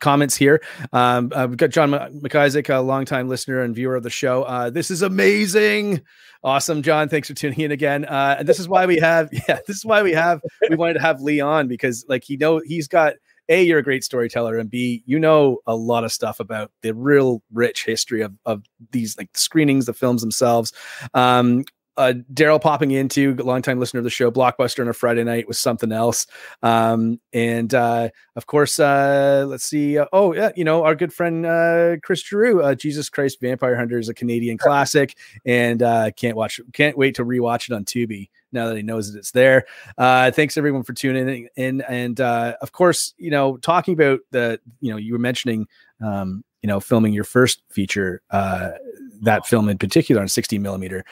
comments here. Um, uh, we've got John McIsaac, a longtime listener and viewer of the show. Uh, this is amazing. Awesome, John. Thanks for tuning in again. Uh, and this is why we have, yeah, this is why we have, we wanted to have Lee on because, like, he know he's got a you're a great storyteller and b you know a lot of stuff about the real rich history of, of these like screenings the films themselves um uh, Daryl popping into longtime listener of the show, Blockbuster on a Friday night was something else. Um, and uh, of course, uh, let's see. Uh, oh, yeah, you know, our good friend uh, Chris Giroux, uh, Jesus Christ Vampire Hunter is a Canadian classic, and uh, can't watch, can't wait to rewatch it on Tubi now that he knows that it's there. Uh, thanks everyone for tuning in. And uh, of course, you know, talking about the, you know, you were mentioning, um, you know, filming your first feature, uh, that film in particular on 60 millimeter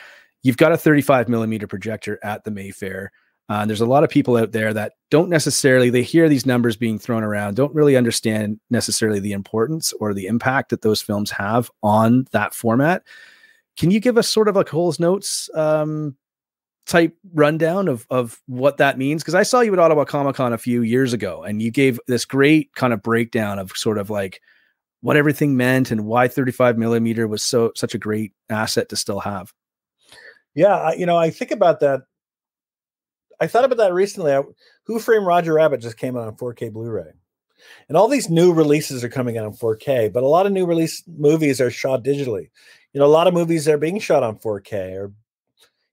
you've got a 35 millimeter projector at the Mayfair. Uh, there's a lot of people out there that don't necessarily they hear these numbers being thrown around, don't really understand necessarily the importance or the impact that those films have on that format. Can you give us sort of a Cole's Notes um, type rundown of of what that means? Because I saw you at Ottawa Comic Con a few years ago, and you gave this great kind of breakdown of sort of like what everything meant and why 35 millimeter was so such a great asset to still have. Yeah, I, you know, I think about that. I thought about that recently. I, Who Framed Roger Rabbit just came out on 4K Blu-ray, and all these new releases are coming out on 4K. But a lot of new release movies are shot digitally. You know, a lot of movies are being shot on 4K, or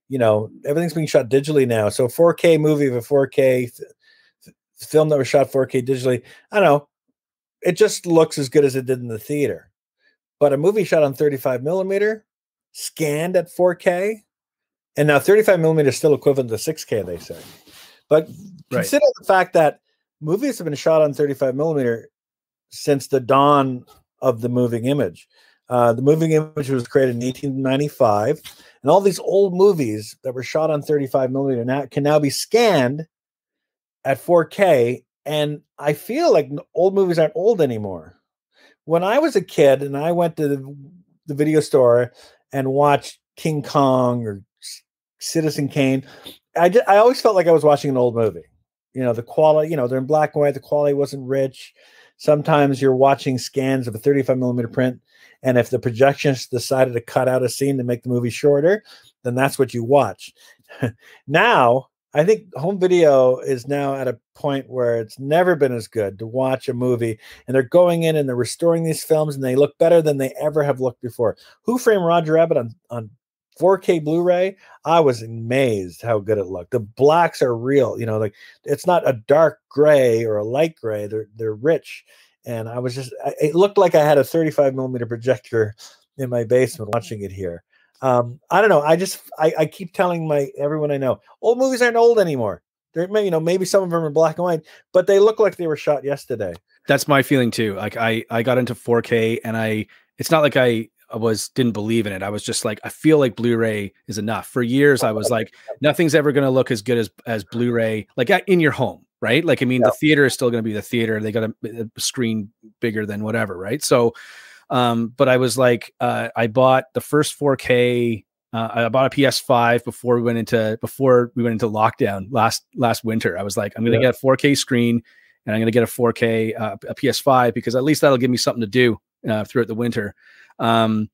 you know, everything's being shot digitally now. So 4K movie of a 4K f- f- film that was shot 4K digitally, I don't know, it just looks as good as it did in the theater. But a movie shot on 35 millimeter, scanned at 4K, and now 35 millimeter is still equivalent to 6K, they say. But Right. consider the fact that movies have been shot on 35 millimeter since the dawn of the moving image. Uh, the moving image was created in 1895, and all these old movies that were shot on 35 millimeter now can now be scanned at 4K. And I feel like old movies aren't old anymore. When I was a kid and I went to the, the video store and watched King Kong or Citizen Kane, I, ju- I always felt like I was watching an old movie. You know, the quality, you know, they're in black and white, the quality wasn't rich. Sometimes you're watching scans of a 35 millimeter print, and if the projectionist decided to cut out a scene to make the movie shorter, then that's what you watch. now, I think home video is now at a point where it's never been as good to watch a movie, and they're going in and they're restoring these films, and they look better than they ever have looked before. Who Framed Roger Rabbit on on 4K Blu-ray? I was amazed how good it looked. The blacks are real, you know, like it's not a dark gray or a light gray. They're they're rich, and I was just I- it looked like I had a 35 millimeter projector in my basement watching it here. Um, I don't know. I just I, I keep telling my everyone I know, old movies aren't old anymore. They're you know maybe some of them are black and white, but they look like they were shot yesterday. That's my feeling too. Like I I got into 4K and I it's not like I was didn't believe in it. I was just like I feel like Blu-ray is enough. For years I was like nothing's ever going to look as good as as Blu-ray like in your home, right? Like I mean the theater is still going to be the theater. They got a, a screen bigger than whatever, right? So um but I was like uh I bought the first 4K uh, I bought a PS5 before we went into before we went into lockdown last last winter. I was like, I'm gonna Yeah. get a 4K screen and I'm gonna get a 4K uh, a PS5 because at least that'll give me something to do uh, throughout the winter. Um,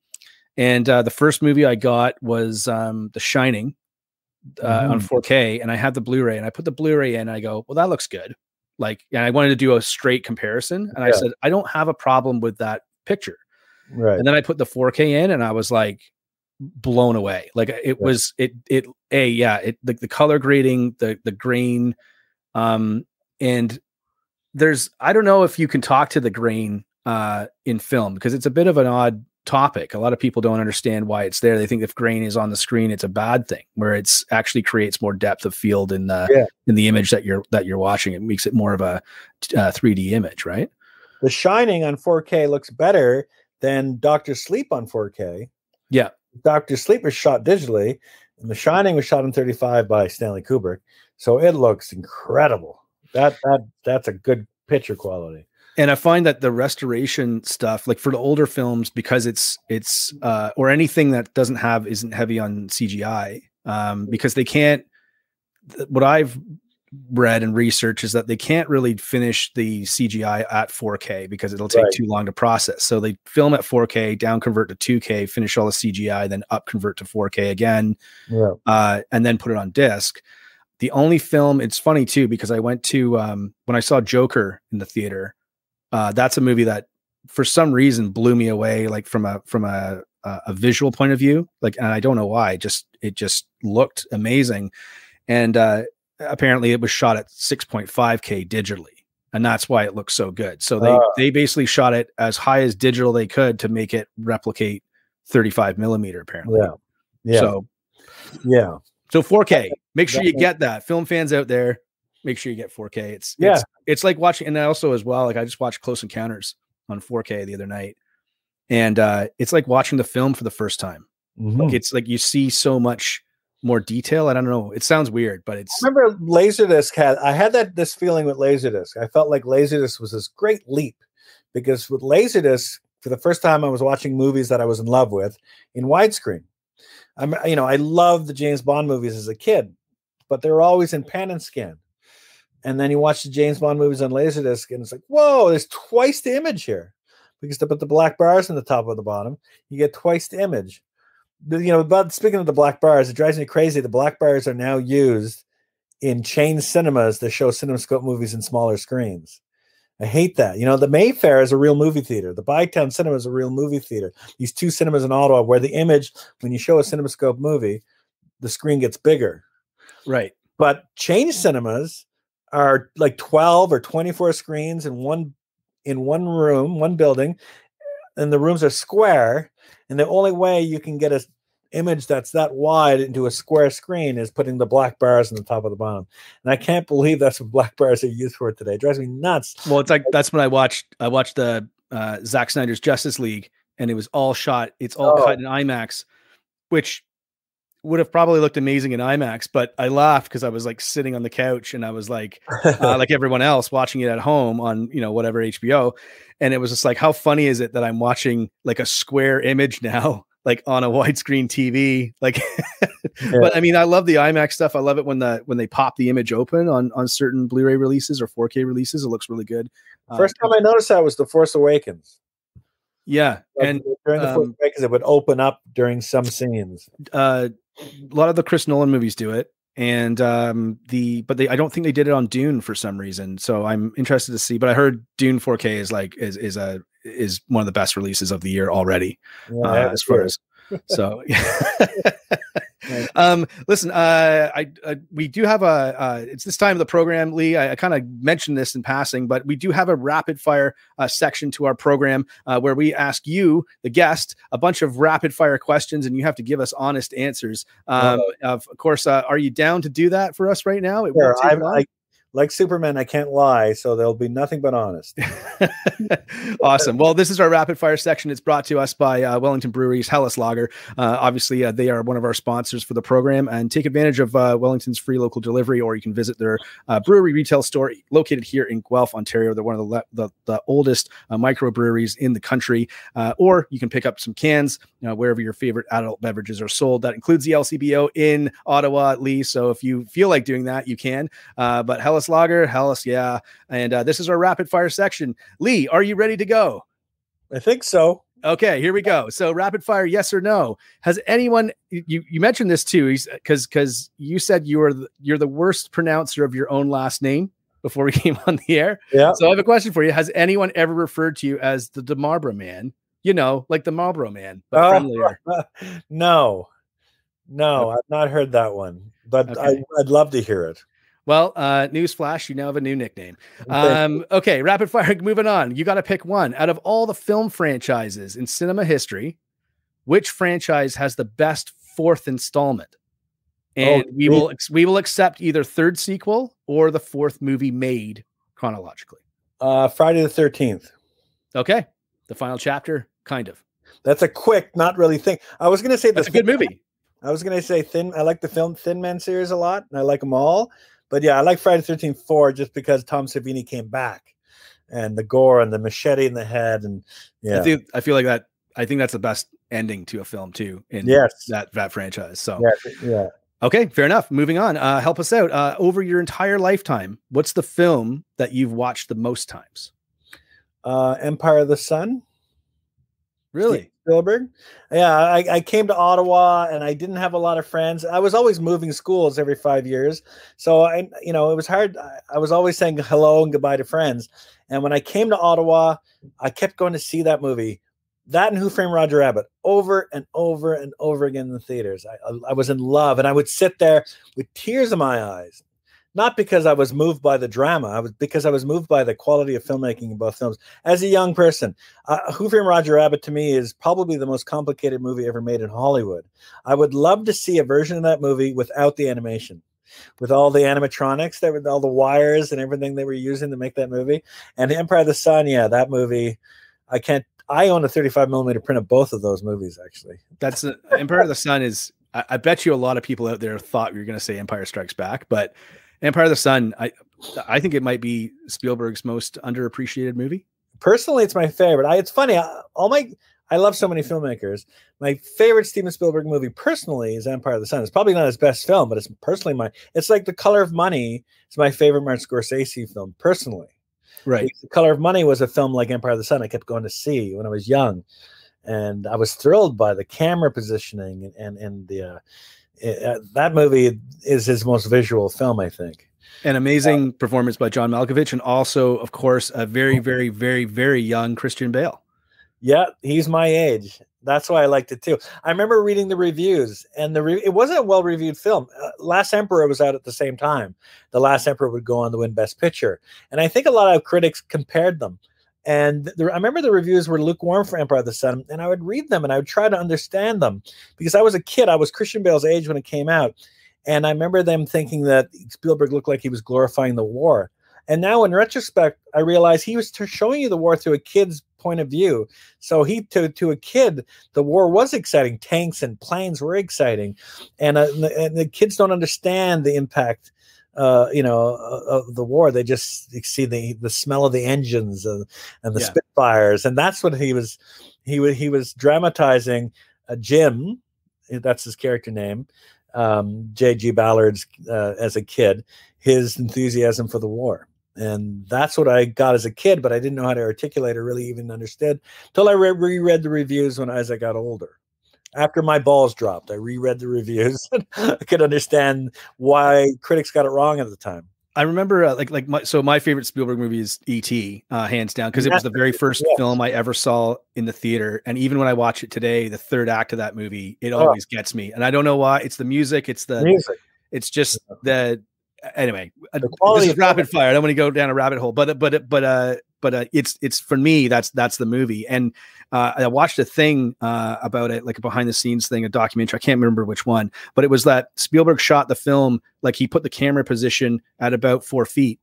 and uh, the first movie I got was um, The Shining uh, on Mhm. 4K, and I had the Blu-ray, and I put the Blu-ray in. And I go, well, that looks good. Like, and I wanted to do a straight comparison, and I said, I don't have a problem with that picture. Right. And then I put the 4K in, and I was like blown away. Like it was it it a yeah it the, the color grading the the grain, um and there's I don't know if you can talk to the grain uh in film because it's a bit of an odd topic. A lot of people don't understand why it's there. They think if grain is on the screen, it's a bad thing. Where it's actually creates more depth of field in the Yeah. in the image that you're that you're watching. It makes it more of a uh, 3D image, right? The Shining on 4K looks better than Doctor Sleep on 4K. Yeah. Doctor Sleep was shot digitally, and The Shining was shot in 35 by Stanley Kubrick. So it looks incredible. That that that's a good picture quality. And I find that the restoration stuff, like for the older films, because it's it's uh, or anything that doesn't have isn't heavy on CGI, um, because they can't. What I've read and researched is that they can't really finish the CGI at 4K because it'll take Right. too long to process. So they film at 4K, down convert to 2K, finish all the CGI, then up convert to 4K again, Yeah. uh, and then put it on disc. The only film, it's funny too, because I went to um, when I saw Joker in the theater. Uh, that's a movie that, for some reason, blew me away. Like from a from a a visual point of view, like, and I don't know why. Just it just looked amazing, and uh, apparently it was shot at 6.5k digitally, and that's why it looks so good. So they Ah. they basically shot it as high as digital they could to make it replicate 35 millimeter. Apparently, Yeah. Yeah. So yeah. so 4K. Make sure you get that. Film fans out there, make sure you get 4K. It's Yeah. it's, it's like watching and I also as well, like I just watched Close Encounters on 4K the other night. And uh it's like watching the film for the first time. Mm-hmm. Like it's like you see so much more detail. I don't know. It sounds weird, but it's I remember Laserdisc had I had that this feeling with Laserdisc. I felt like Laserdisc was this great leap because with Laserdisc, for the first time, I was watching movies that I was in love with in widescreen. I'm you know I loved the James Bond movies as a kid, but they were always in pan and scan. And then you watch the James Bond movies on Laserdisc, and it's like, whoa, there's twice the image here because they put the black bars in the top of the bottom. You get twice the image. You know, but speaking of the black bars, it drives me crazy. The black bars are now used in chain cinemas to show CinemaScope movies in smaller screens. I hate that. You know, the Mayfair is a real movie theater. The Bytown Cinema is a real movie theater. These two cinemas in Ottawa, where the image, when you show a CinemaScope movie, the screen gets bigger. right. But chain cinemas are like 12 or 24 screens in one in one room, one building, and the rooms are square. And the only way you can get a image that's that wide into a square screen is putting the black bars on the top of the bottom. And I can't believe that's what black bars are used for today. It drives me nuts. Well, it's like that's when I watched I watched the uh Zack Snyder's Justice League and it was all shot. It's all Oh. cut in IMAX, which would have probably looked amazing in IMAX. But I laughed because I was like sitting on the couch and I was like, uh, like everyone else, watching it at home on you know whatever HBO, and it was just like, how funny is it that I'm watching like a square image now? Like on a widescreen TV, like, but I mean, I love the IMAX stuff. I love it when the when they pop the image open on on certain Blu-ray releases or 4K releases. It looks really good. Uh, First time I noticed that was The Force Awakens. yeah, Like, and during the Force um, Awakens, it would open up during some scenes. uh, a lot of the Chris Nolan movies do it, and um, the but they I don't think they did it on Dune for some reason. So I'm interested to see. But I heard Dune 4K is like is is a is one of the best releases of the year already, Yeah, uh, as far as so. um, listen, uh, I, uh, we do have a, uh, it's this time of the program, Lee. I, I kind of mentioned this in passing, but we do have a rapid fire uh, section to our program uh, where we ask you, the guest, a bunch of rapid fire questions, and you have to give us honest answers. Um, of, course, uh, are you down to do that for us right now? It Sure, I'm. I, like Superman, I can't lie, so there'll be nothing but honest. awesome. Well, this is our rapid fire section. It's brought to us by uh, Wellington Brewery's Helles Lager. Uh, obviously, uh, they are one of our sponsors for the program and take advantage of uh, Wellington's free local delivery, or you can visit their uh, brewery retail store located here in Guelph, Ontario. They're one of the le- the, the oldest uh, microbreweries in the country. Or you can pick up some cans wherever your favorite adult beverages are sold. That includes the LCBO in Ottawa, Lee. So if you feel like doing that, you can. But Helles Lager, Helles, yeah. And uh, this is our rapid fire section. Lee, are you ready to go? I think so. Okay, here we go. So rapid fire, yes or no? Has anyone you you mentioned this too? Because because you said you were the, you're the worst pronouncer of your own last name before we came on the air. Yeah. So I have a question for you. Has anyone ever referred to you as the Demarbra man? You know, like the Marlboro man, but Oh, friendlier. no, no, I've not heard that one, but I, I'd love to hear it. Well, uh, newsflash, you now have a new nickname. Um, okay, rapid fire, moving on. You got to pick one. Out of all the film franchises in cinema history, which franchise has the best fourth installment? And Oh, we will we will accept either third sequel or the fourth movie made chronologically. Uh, Friday the Thirteenth. Okay, the final chapter, kind of. That's a quick, not really thing. I was going to say That's a good movie. I was going to say Thin. I like the film Thin Man series a lot, and I like them all. But yeah, I like Friday the Thirteenth Four just because Tom Savini came back, and the gore and the machete in the head, and yeah, I think I feel like that. I think that's the best ending to a film too. In Yes. that that franchise. So yeah, yeah. Okay, fair enough. Moving on. Uh, help us out. Uh, over your entire lifetime, what's the film that you've watched the most times? Uh, Empire of the Sun. Really? Spielberg. Yeah, I, I came to Ottawa and I didn't have a lot of friends. I was always moving schools every five years, so I, you know, it was hard. I- was always saying hello and goodbye to friends. And when I came to Ottawa, I kept going to see that movie, that and Who Framed Roger Rabbit, over and over and over again in the theaters. I, I was in love, and I would sit there with tears in my eyes. Not because I was moved by the drama, I was because I was moved by the quality of filmmaking in both films. As a young person, uh, Who Framed Roger Rabbit to me is probably the most complicated movie ever made in Hollywood. I would love to see a version of that movie without the animation, with all the animatronics, that were all the wires and everything they were using to make that movie. And Empire of the Sun, yeah, that movie. I can't. I own a 35 millimeter print of both of those movies, actually. That's Empire of the Sun is. I, I bet you a lot of people out there thought you were going to say Empire Strikes Back, but Empire of the Sun, I I think it might be Spielberg's most underappreciated movie. personally it's my favorite. I, it's funny I, all my i love so many filmmakers. My favorite steven spielberg movie personally is empire of the sun. It's probably not his best film but it's personally my it's like the color of money it's my favorite martin scorsese film personally. Right. The color of money was a film like empire of the sun i kept going to see when i was young. And i was thrilled by the camera positioning and and, and the uh, uh, that movie is his most visual film i think An amazing performance by John Malkovich, and also, of course, a very, very, very, very young Christian Bale. Yeah, he's my age. That's why I liked it too. I remember reading the reviews, and the re- it wasn't a well reviewed film. Uh, Last Emperor was out at the same time. The Last Emperor would go on to win Best Picture, and I think a lot of critics compared them. And the, I remember the reviews were lukewarm for Empire of the Sun, and I would read them and I would try to understand them because I was a kid. I was Christian Bale's age when it came out, and I remember them thinking that Spielberg looked like he was glorifying the war. And now, in retrospect, I realize he was t- showing you the war through a kid's point of view. So he to to a kid, the war was exciting. Tanks and planes were exciting, and, uh, and, the, and the kids don't understand the impact. Uh, you know, of the war, they just see the the smell of the engines and, and the Yeah. Spitfires, and that's what he was. He was he was dramatizing uh, Jim, that's his character name, um, J.G. Ballard's uh, as a kid, his enthusiasm for the war. And that's what I got as a kid, but I didn't know how to articulate or really even understood until I re- reread the reviews when as I got older. After my balls dropped, I reread the reviews. and I could understand why critics got it wrong at the time. I remember uh, like like my so my favorite Spielberg movie is E.T. Uh, hands down because it was the very first Yes. film I ever saw in the theater, and even when I watch it today, the third act of that movie it Oh. always gets me, and I don't know why. It's the music, it's the Music. it's just the anyway. uh, quality this is rapid fire. I don't want to go down a rabbit hole, but but but uh but uh, it's it's for me that's that's the movie, and uh, I watched a thing uh, about it, like a behind the scenes thing, a documentary. I can't remember which one, but it was that Spielberg shot the film like he put the camera position at about four feet,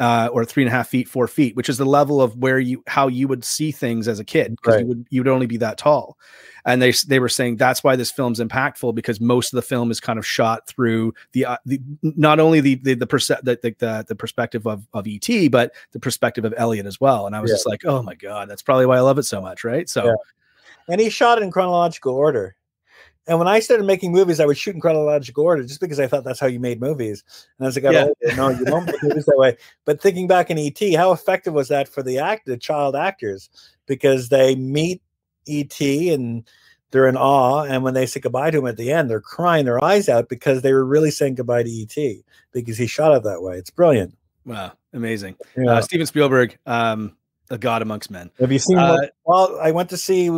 uh, or three and a half feet, four feet, which is the level of where you how you would see things as a kid because Right. you would you would only be that tall. And they they were saying that's why this film's impactful because most of the film is kind of shot through the, uh, the not only the the the, perce- the, the, the the perspective of of ET but the perspective of Elliot as well. And I was Yeah. just like, oh my god, that's probably why I love it so much, right? So Yeah. and he shot it in chronological order. And when I started making movies, I would shoot in chronological order just because I thought that's how you made movies. And as I got Yeah. older, no, you don't make movies that way. But thinking back in ET, how effective was that for the act, the child actors? Because they meet ET and they're in awe, and when they say goodbye to him at the end, they're crying their eyes out because they were really saying goodbye to ET because he shot it that way. It's brilliant. wow, amazing. Yeah. Uh, Steven Spielberg, um, a god amongst men. Have you seen? Uh, well, I went to see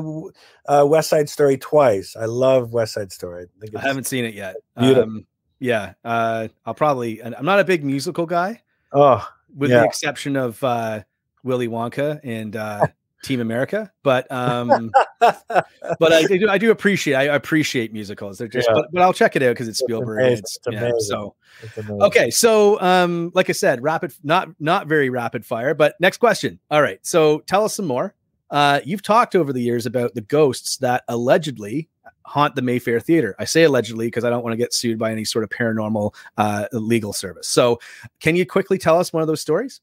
uh, West Side Story twice. I love West Side Story. I, I haven't seen it yet. Beautiful. Um, yeah, uh, I'll probably. I'm not a big musical guy, Oh, with yeah. the exception of uh, Willy Wonka and uh, Team America. But um, but I do I do appreciate I appreciate musicals. They're just Yeah. but, but I'll check it out because it's Spielberg. amazing. It's, It's yeah, so It's okay, so um, like I said, rapid not not very rapid fire, but next question. All right, so tell us some more. Uh, you've talked over the years about the ghosts that allegedly haunt the Mayfair Theater. I say allegedly because I don't want to get sued by any sort of paranormal uh, legal service. So, can you quickly tell us one of those stories?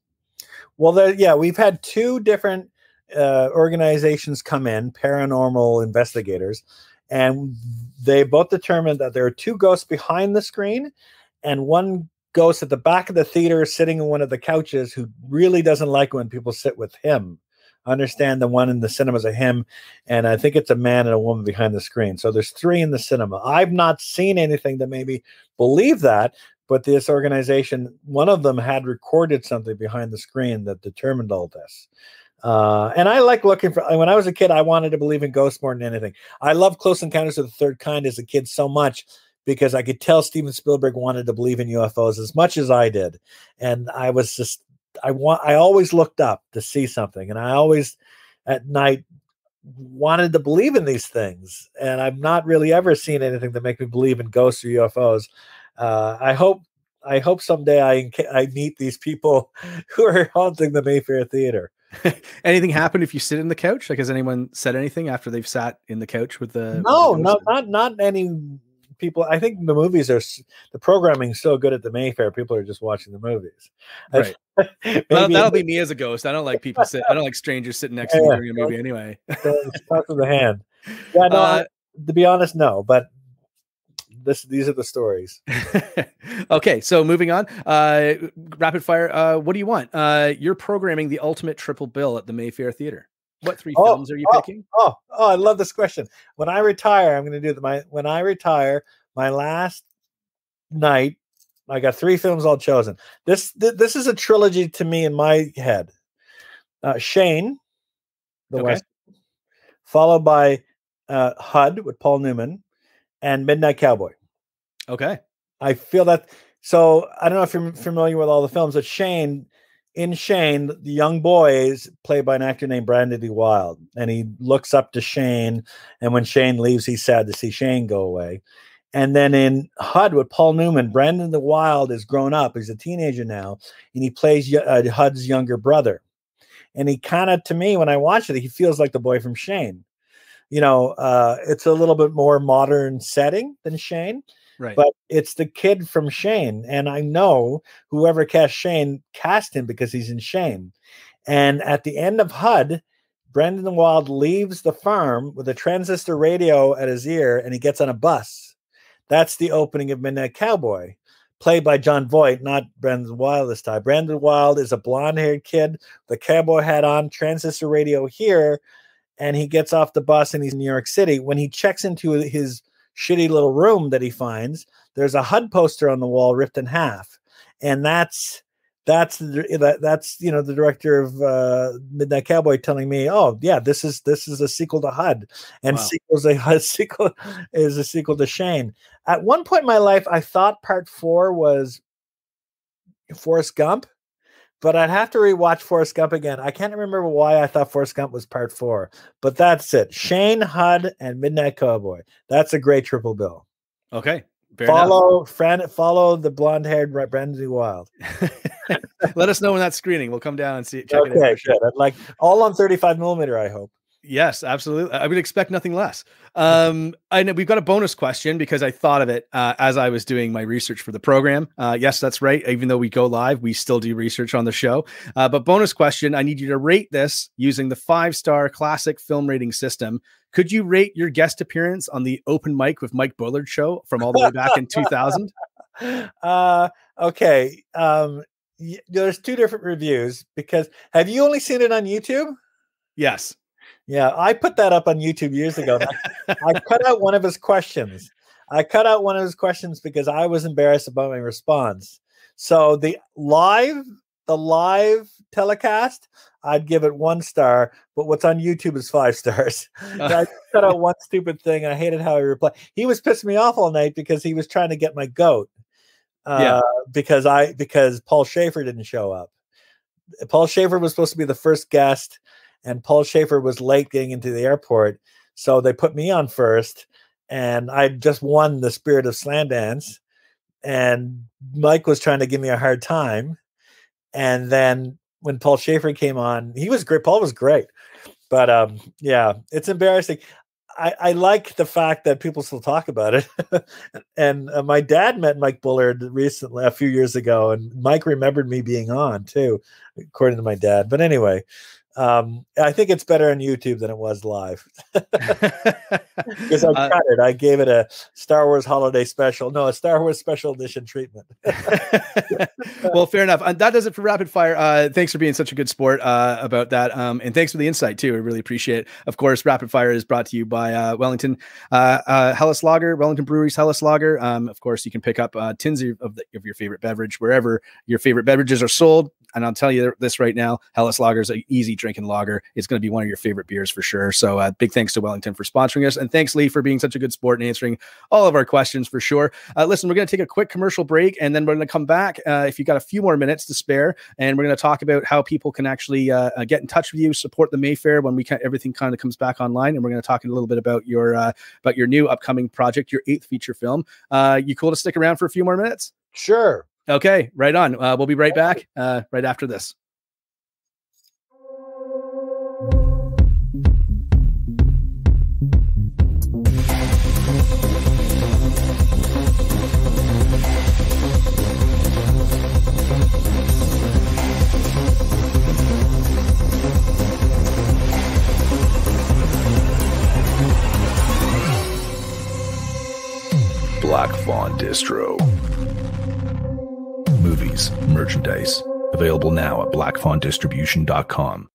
Well, there, yeah, we've had two different uh, organizations come in, paranormal investigators, and they both determined that there are two ghosts behind the screen and one ghost at the back of the theater sitting in one of the couches who really doesn't like when people sit with him. I understand the one in the cinema is a him, and I think it's a man and a woman behind the screen. So there's three in the cinema. I've not seen anything that made me believe that, but this organization, one of them had recorded something behind the screen that determined all this. Uh, and I like looking for. When I was a kid, I wanted to believe in ghosts more than anything. I loved Close Encounters of the Third Kind as a kid so much because I could tell Steven Spielberg wanted to believe in UFOs as much as I did, and I was just I want I always looked up to see something, and I always at night wanted to believe in these things, and I've not really ever seen anything that make me believe in ghosts or UFOs. Uh, I hope I hope someday I I meet these people who are haunting the Mayfair Theater. Anything happen if you sit in the couch? Like, has anyone said anything after they've sat in the couch with the? No, no, not not any people. I think the movies are the programming is so good at the Mayfair. People are just watching the movies. Right. That'll, that'll be me as a ghost. I don't like people sit. I don't like strangers sitting next to me Yeah, during a movie anyway. tough in the hand. Yeah, no. Uh, to be honest, no. But this these are the stories. okay, so moving on. Uh, rapid fire. Uh, what do you want? Uh, you're programming the ultimate triple bill at the Mayfair Theater. What three Oh, films are you oh, picking? Oh, oh, I love this question. When I retire, I'm going to do the, my when I retire, my last night, I got three films all chosen. This th- this is a trilogy to me in my head. Uh, Shane, the Okay. West, followed by uh, HUD with Paul Newman, and Midnight Cowboy. Okay. I feel that. So I don't know if you're familiar with all the films, but Shane, in Shane, the young boy is played by an actor named Brandon De Wilde, and he looks up to Shane. And when Shane leaves, he's sad to see Shane go away. And then in HUD with Paul Newman, Brandon De Wilde is grown up. He's a teenager now, and he plays uh, HUD's younger brother. and he kind of to me when I watch it, he feels like the boy from Shane. You know, uh, it's a little bit more modern setting than Shane, Right. but it's the kid from Shane, and I know whoever cast Shane cast him because he's in Shane. And at the end of HUD, Brendan Wild leaves the farm with a transistor radio at his ear, and he gets on a bus. That's the opening of Midnight Cowboy, played by Jon Voight, not Brendan Wild this time. Brendan Wild is a blonde-haired kid, the cowboy hat on, transistor radio here, and he gets off the bus and he's in New York City. When he checks into his shitty little room that he finds, there's a HUD poster on the wall ripped in half, and that's that's that, that's you know the director of uh, Midnight Cowboy telling me, oh yeah, this is this is a sequel to HUD, and Wow. sequels a HUD sequel is a sequel to Shane. At one point in my life, I thought Part Four was Forrest Gump, but I'd have to rewatch Forrest Gump again. I can't remember why I thought Forrest Gump was Part Four, but that's it. Shane, HUD, and Midnight Cowboy. That's a great triple bill. Okay. Enough. follow Fran, follow the blonde haired Brandon De Wilde. Let us know when that's screening. We'll come down and see it. Check it out. Okay, for sure. I'd like all on 35 millimeter, I hope. Yes, absolutely. I would expect nothing less. Um, I know we've got a bonus question because I thought of it uh, as I was doing my research for the program. Uh, yes, that's right. Even though we go live, we still do research on the show. Uh, but bonus question: I need you to rate this using the five-star classic film rating system. Could you rate your guest appearance on the Open Mike with Mike Bullard show from all the way back in 2000? Uh, okay. Um, y- there's two different reviews because have you only seen it on YouTube? Yes. Yeah, I put that up on YouTube years ago. I, I cut out one of his questions. I cut out one of his questions because I was embarrassed about my response. So the live, the live telecast, I'd give it one star, but what's on YouTube is five stars. I cut out one stupid thing. I hated how he replied. He was pissing me off all night because he was trying to get my goat. Uh, Yeah. because I because Paul Shaffer didn't show up. Paul Shaffer was supposed to be the first guest, and Paul Shaffer was late getting into the airport. So they put me on first, and I just won the Spirit of Slamdance. And Mike was trying to give me a hard time. And then when Paul Shaffer came on, he was great. Paul was great. But um, yeah, it's embarrassing. I, I like the fact that people still talk about it. and uh, my dad met Mike Bullard recently, a few years ago, and Mike remembered me being on too, according to my dad. But anyway, um, I think it's better on YouTube than it was live because I Uh, it. I gave it a Star Wars Holiday Special, no, a Star Wars Special Edition treatment. well, fair enough. And that does it for rapid fire. Uh, thanks for being such a good sport uh, about that. Um, and thanks for the insight too. I really appreciate it. Of course, rapid fire is brought to you by uh, Wellington uh, uh, Helles Lager, Wellington Brewery's Helles Lager. Um, of course, you can pick up uh, tins of, of, the, of your favorite beverage wherever your favorite beverages are sold. And I'll tell you this right now, Helles Lager is an easy drinking lager. It's going to be one of your favorite beers for sure. So uh, big thanks to Wellington for sponsoring us. And thanks, Lee, for being such a good sport and answering all of our questions for sure. Uh, listen, we're going to take a quick commercial break and then we're going to come back uh, if you've got a few more minutes to spare. And we're going to talk about how people can actually uh, uh, get in touch with you, support the Mayfair when we can, everything kind of comes back online. And we're going to talk a little bit about your uh, about your new upcoming project, your eighth feature film. Uh, you cool to stick around for a few more minutes? Sure. Okay, right on. Uh, we'll be right back uh, right after this. Black Fawn Distro. Movies, merchandise, available now at blackfawndistribution.com.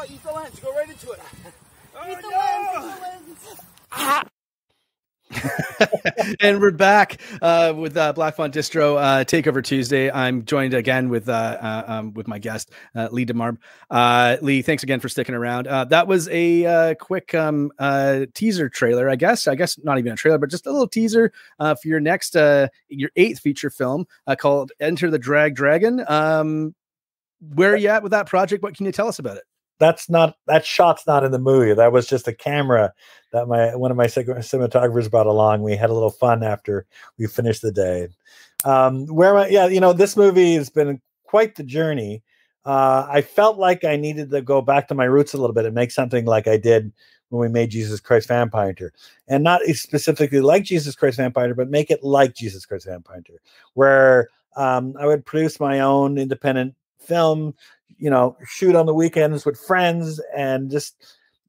oh, eat the lens. Go right into it. Oh, Eat the no! lens, eat the lens. and we're back uh, with uh, Black Fawn Distro uh, Takeover Tuesday. I'm joined again with uh, uh, um, with my guest uh, Lee Demarbre. Uh, Lee, thanks again for sticking around. Uh, that was a uh, quick um, uh, teaser trailer, I guess. I guess not even a trailer, but just a little teaser uh, for your next, uh, your eighth feature film uh, called Enter the Drag Dragon. Um, where are you at with that project? What can you tell us about it? That's not that shot's not in the movie. That was just a camera that my one of my cinematographers brought along. We had a little fun after we finished the day. Um, where my, Yeah, you know, this movie has been quite the journey. Uh, I felt like I needed to go back to my roots a little bit and make something like I did when we made Jesus Christ Vampire and not specifically like Jesus Christ Vampire but make it like Jesus Christ Vampire where um, I would produce my own independent film, you know, shoot on the weekends with friends, and just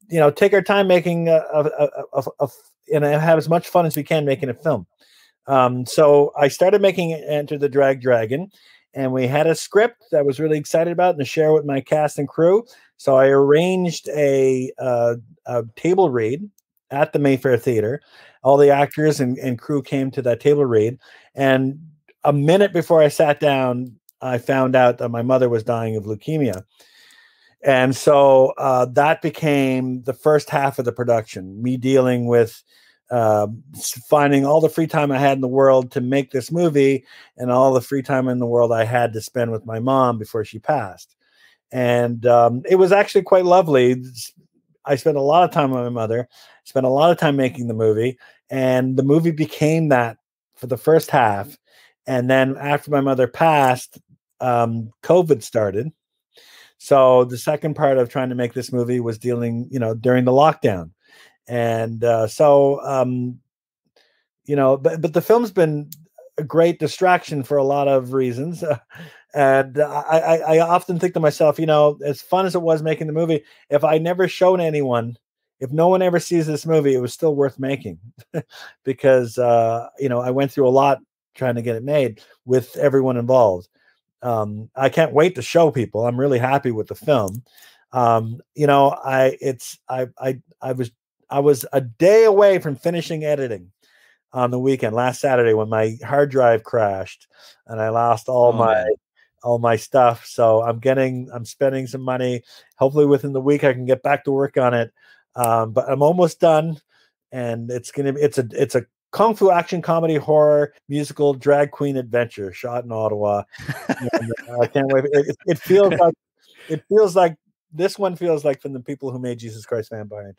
you know take our time making a, a, a, a, and have as much fun as we can making a film. Um, so I started making Enter the Drag Dragon, and we had a script that I was really excited about and to share with my cast and crew. So I arranged a, a table read at the Mayfair Theater. All the actors and, and crew came to that table read, and a minute before I sat down, I found out that my mother was dying of leukemia. And so uh, that became the first half of the production, me dealing with uh, finding all the free time I had in the world to make this movie and all the free time in the world I had to spend with my mom before she passed. And um, it was actually quite lovely. I spent a lot of time with my mother, spent a lot of time making the movie, and the movie became that for the first half. And then after my mother passed, um, COVID started. So the second part of trying to make this movie was dealing, you know, during the lockdown, and uh, so um, you know, but but the film's been a great distraction for a lot of reasons, and I, I I often think to myself, you know, as fun as it was making the movie, if I never shown anyone, if no one ever sees this movie, it was still worth making, because uh, you know I went through a lot trying to get it made with everyone involved um, I can't wait to show people. I'm really happy with the film. Um, you know, I it's I I I was I was a day away from finishing editing on the weekend last Saturday when my hard drive crashed and I lost all Oh, my man. all my stuff. So I'm getting I'm spending some money. Hopefully within the week I can get back to work on it. Um, but I'm almost done and it's gonna be it's a it's a kung fu action comedy horror musical drag queen adventure shot in Ottawa. And, uh, I can't wait. It, it- feels like it feels like this one feels like from the people who made Jesus Christ Vampire.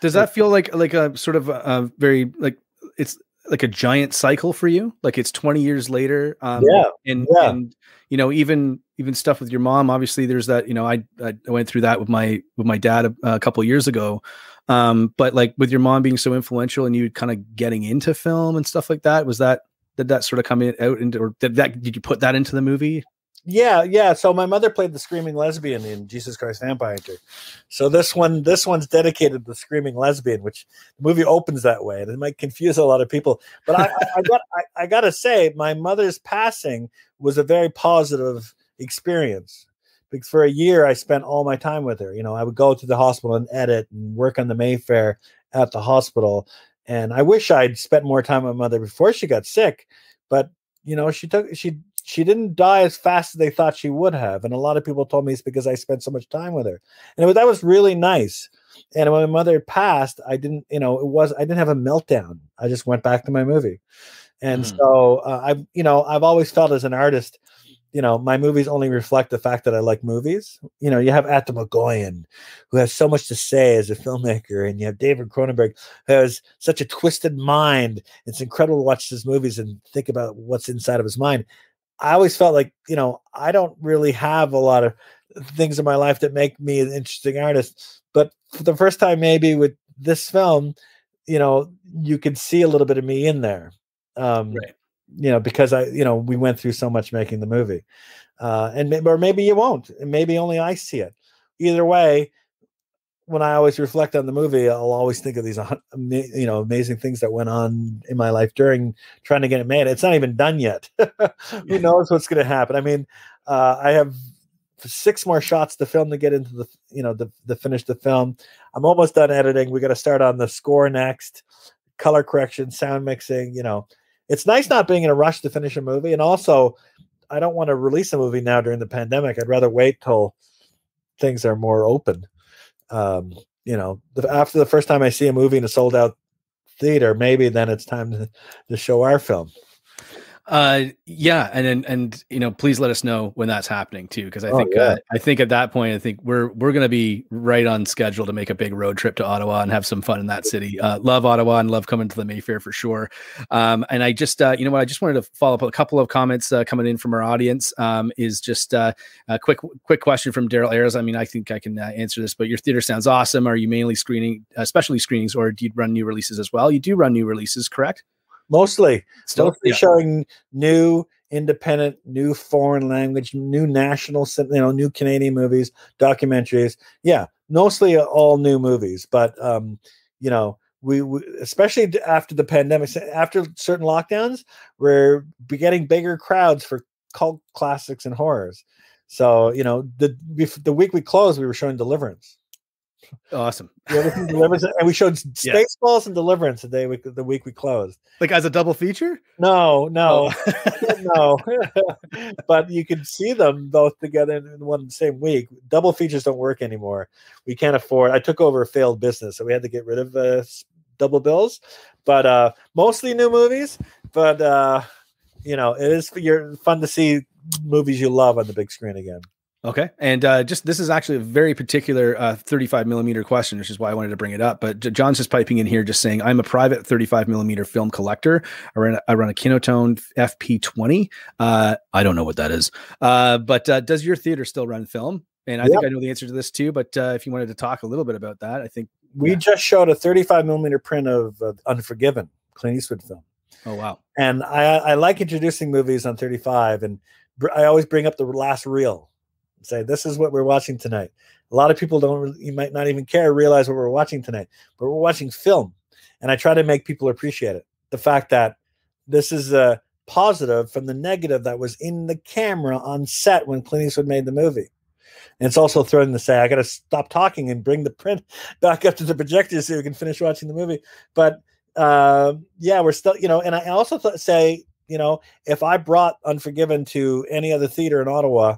Does that feel like like a sort of a, a very like it's like a giant cycle for you? Like it's 20 years later. Um, Yeah, And yeah. and you know even even stuff with your mom. Obviously, there's that. You know, I I went through that with my with my dad a, a couple years ago. Um, but like with your mom being so influential and you kind of getting into film and stuff like that, was that did that sort of come in, out into or did that did you put that into the movie? Yeah, yeah. So my mother played the screaming lesbian in Jesus Christ Vampire Hunter. So this one, this one's dedicated to the screaming lesbian, which the movie opens that way, and it might confuse a lot of people. But I, I, I got, I, I got to say, my mother's passing was a very positive experience because for a year I spent all my time with her. You know, I would go to the hospital and edit and work on the Mayfair at the hospital. And I wish I'd spent more time with my mother before she got sick, but you know, she took she she didn't die as fast as they thought she would have. And a lot of people told me it's because I spent so much time with her. And it was, that was really nice. And when my mother passed, I didn't, you know, it was, I didn't have a meltdown. I just went back to my movie. And Mhm. so uh, I've, you know, I've always felt as an artist, you know, my movies only reflect the fact that I like movies. You know, you have Atom Egoyan, who has so much to say as a filmmaker, and you have David Cronenberg, who has such a twisted mind. It's incredible to watch his movies and think about what's inside of his mind. I always felt like, you know, I don't really have a lot of things in my life that make me an interesting artist. But for the first time, maybe with this film, you know, you could see a little bit of me in there. Um, Right. You know, because I, you know, we went through so much making the movie. Uh, and or maybe you won't, and maybe only I see it. Either way, when I always reflect on the movie, I'll always think of these, you know, amazing things that went on in my life during trying to get it made. It's not even done yet. Who knows what's going to happen? I mean, uh, I have six more shots to film to get into the, you know, the, the finish the film. I'm almost done editing. We got to start on the score next. color correction, sound mixing. You know, it's nice not being in a rush to finish a movie, and also, I don't want to release a movie now during the pandemic. I'd rather wait till things are more open. Um, you know, after the first time I see a movie in a sold out theater, maybe then it's time to, to show our film. Uh, yeah, and and and you know, please let us know when that's happening too, because I Oh, think yeah. uh, I think at that point, I think we're we're gonna be right on schedule to make a big road trip to Ottawa and have some fun in that city. Uh, love Ottawa and love coming to the Mayfair for sure. Um, and I just uh, you know what, I just wanted to follow up a couple of comments uh, coming in from our audience. Um, is just uh, a quick quick question from Daryl Ayers. I mean, I think I can uh, answer this, but your theater sounds awesome. Are you mainly screening, uh, specialty screenings, or do you run new releases as well? You do run new releases, correct? Mostly, Still, mostly yeah. showing new, independent, new foreign language, new national, you know, new Canadian movies, documentaries. Yeah, mostly all new movies. But um, you know, we, we especially after the pandemic, after certain lockdowns, we're getting bigger crowds for cult classics and horrors. So you know, the the week we closed, we were showing Deliverance. Awesome. Deliverance? And we showed. Spaceballs and Deliverance the day we, the week we closed. Like as a double feature? No, no, Oh. no. but you can see them both together in one same week. Double features don't work anymore. We can't afford. I took over a failed business, so we had to get rid of uh, double bills. But uh, mostly new movies. But uh, you know, it is for your fun to see movies you love on the big screen again. Okay. And uh, just this is actually a very particular uh, 35 millimeter question, which is why I wanted to bring it up. But John's just piping in here, just saying, I'm a private 35 millimeter film collector. I run, I run a Kinoton FP20. Uh, I don't know what that is. Uh, but uh, does your theater still run film? And I think I know the answer to this too. But uh, if you wanted to talk a little bit about that, I think. We just showed a 35 millimeter print of uh, Unforgiven, Clint Eastwood film. Oh, wow. and I, I like introducing movies on 35 and br- i always bring up the last reel say this is what we're watching tonight. A lot of people don't you might not even care realize what we're watching tonight but we're watching film and i try to make people appreciate it. The fact that this is a positive from the negative that was in the camera on set when clint eastwood made the movie. And it's also thrilling to say i gotta stop talking and bring the print back up to the projector so we can finish watching the movie. But uh, yeah, we're still, you know, and I also th- say, you know, if I brought Unforgiven to any other theater in Ottawa,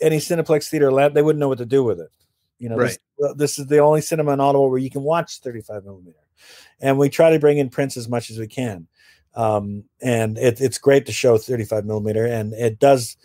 any Cineplex theater, land, they wouldn't know what to do with it. You know, this, uh, this is the only cinema in Ottawa where you can watch 35 millimeter, and we try to bring in prints as much as we can. Um, and it, it's great to show 35 millimeter, and it does,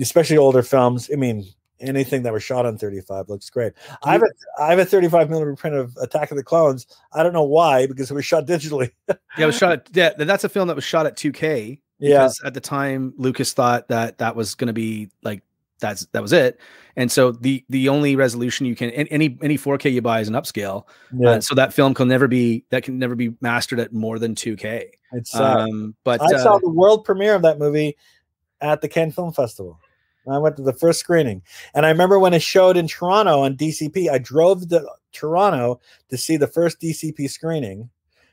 especially older films. I mean, anything that was shot on 35 looks great. I have a I have a 35 millimeter print of Attack of the Clones. I don't know why because it was shot digitally. Yeah, it was shot at, yeah, that's a film that was shot at 2K. Yeah. Because at the time, Lucas thought that that was going to be like, that's, that was it. And so the, the only resolution you can, any, any 4K you buy is an upscale. Yeah. Uh, so that film can never be, that can never be mastered at more than 2K. It's um, but I saw uh, the world premiere of that movie at the Cannes Film Festival. I went to the first screening, and I remember when it showed in Toronto on DCP. I drove to Toronto to see the first DCP screening.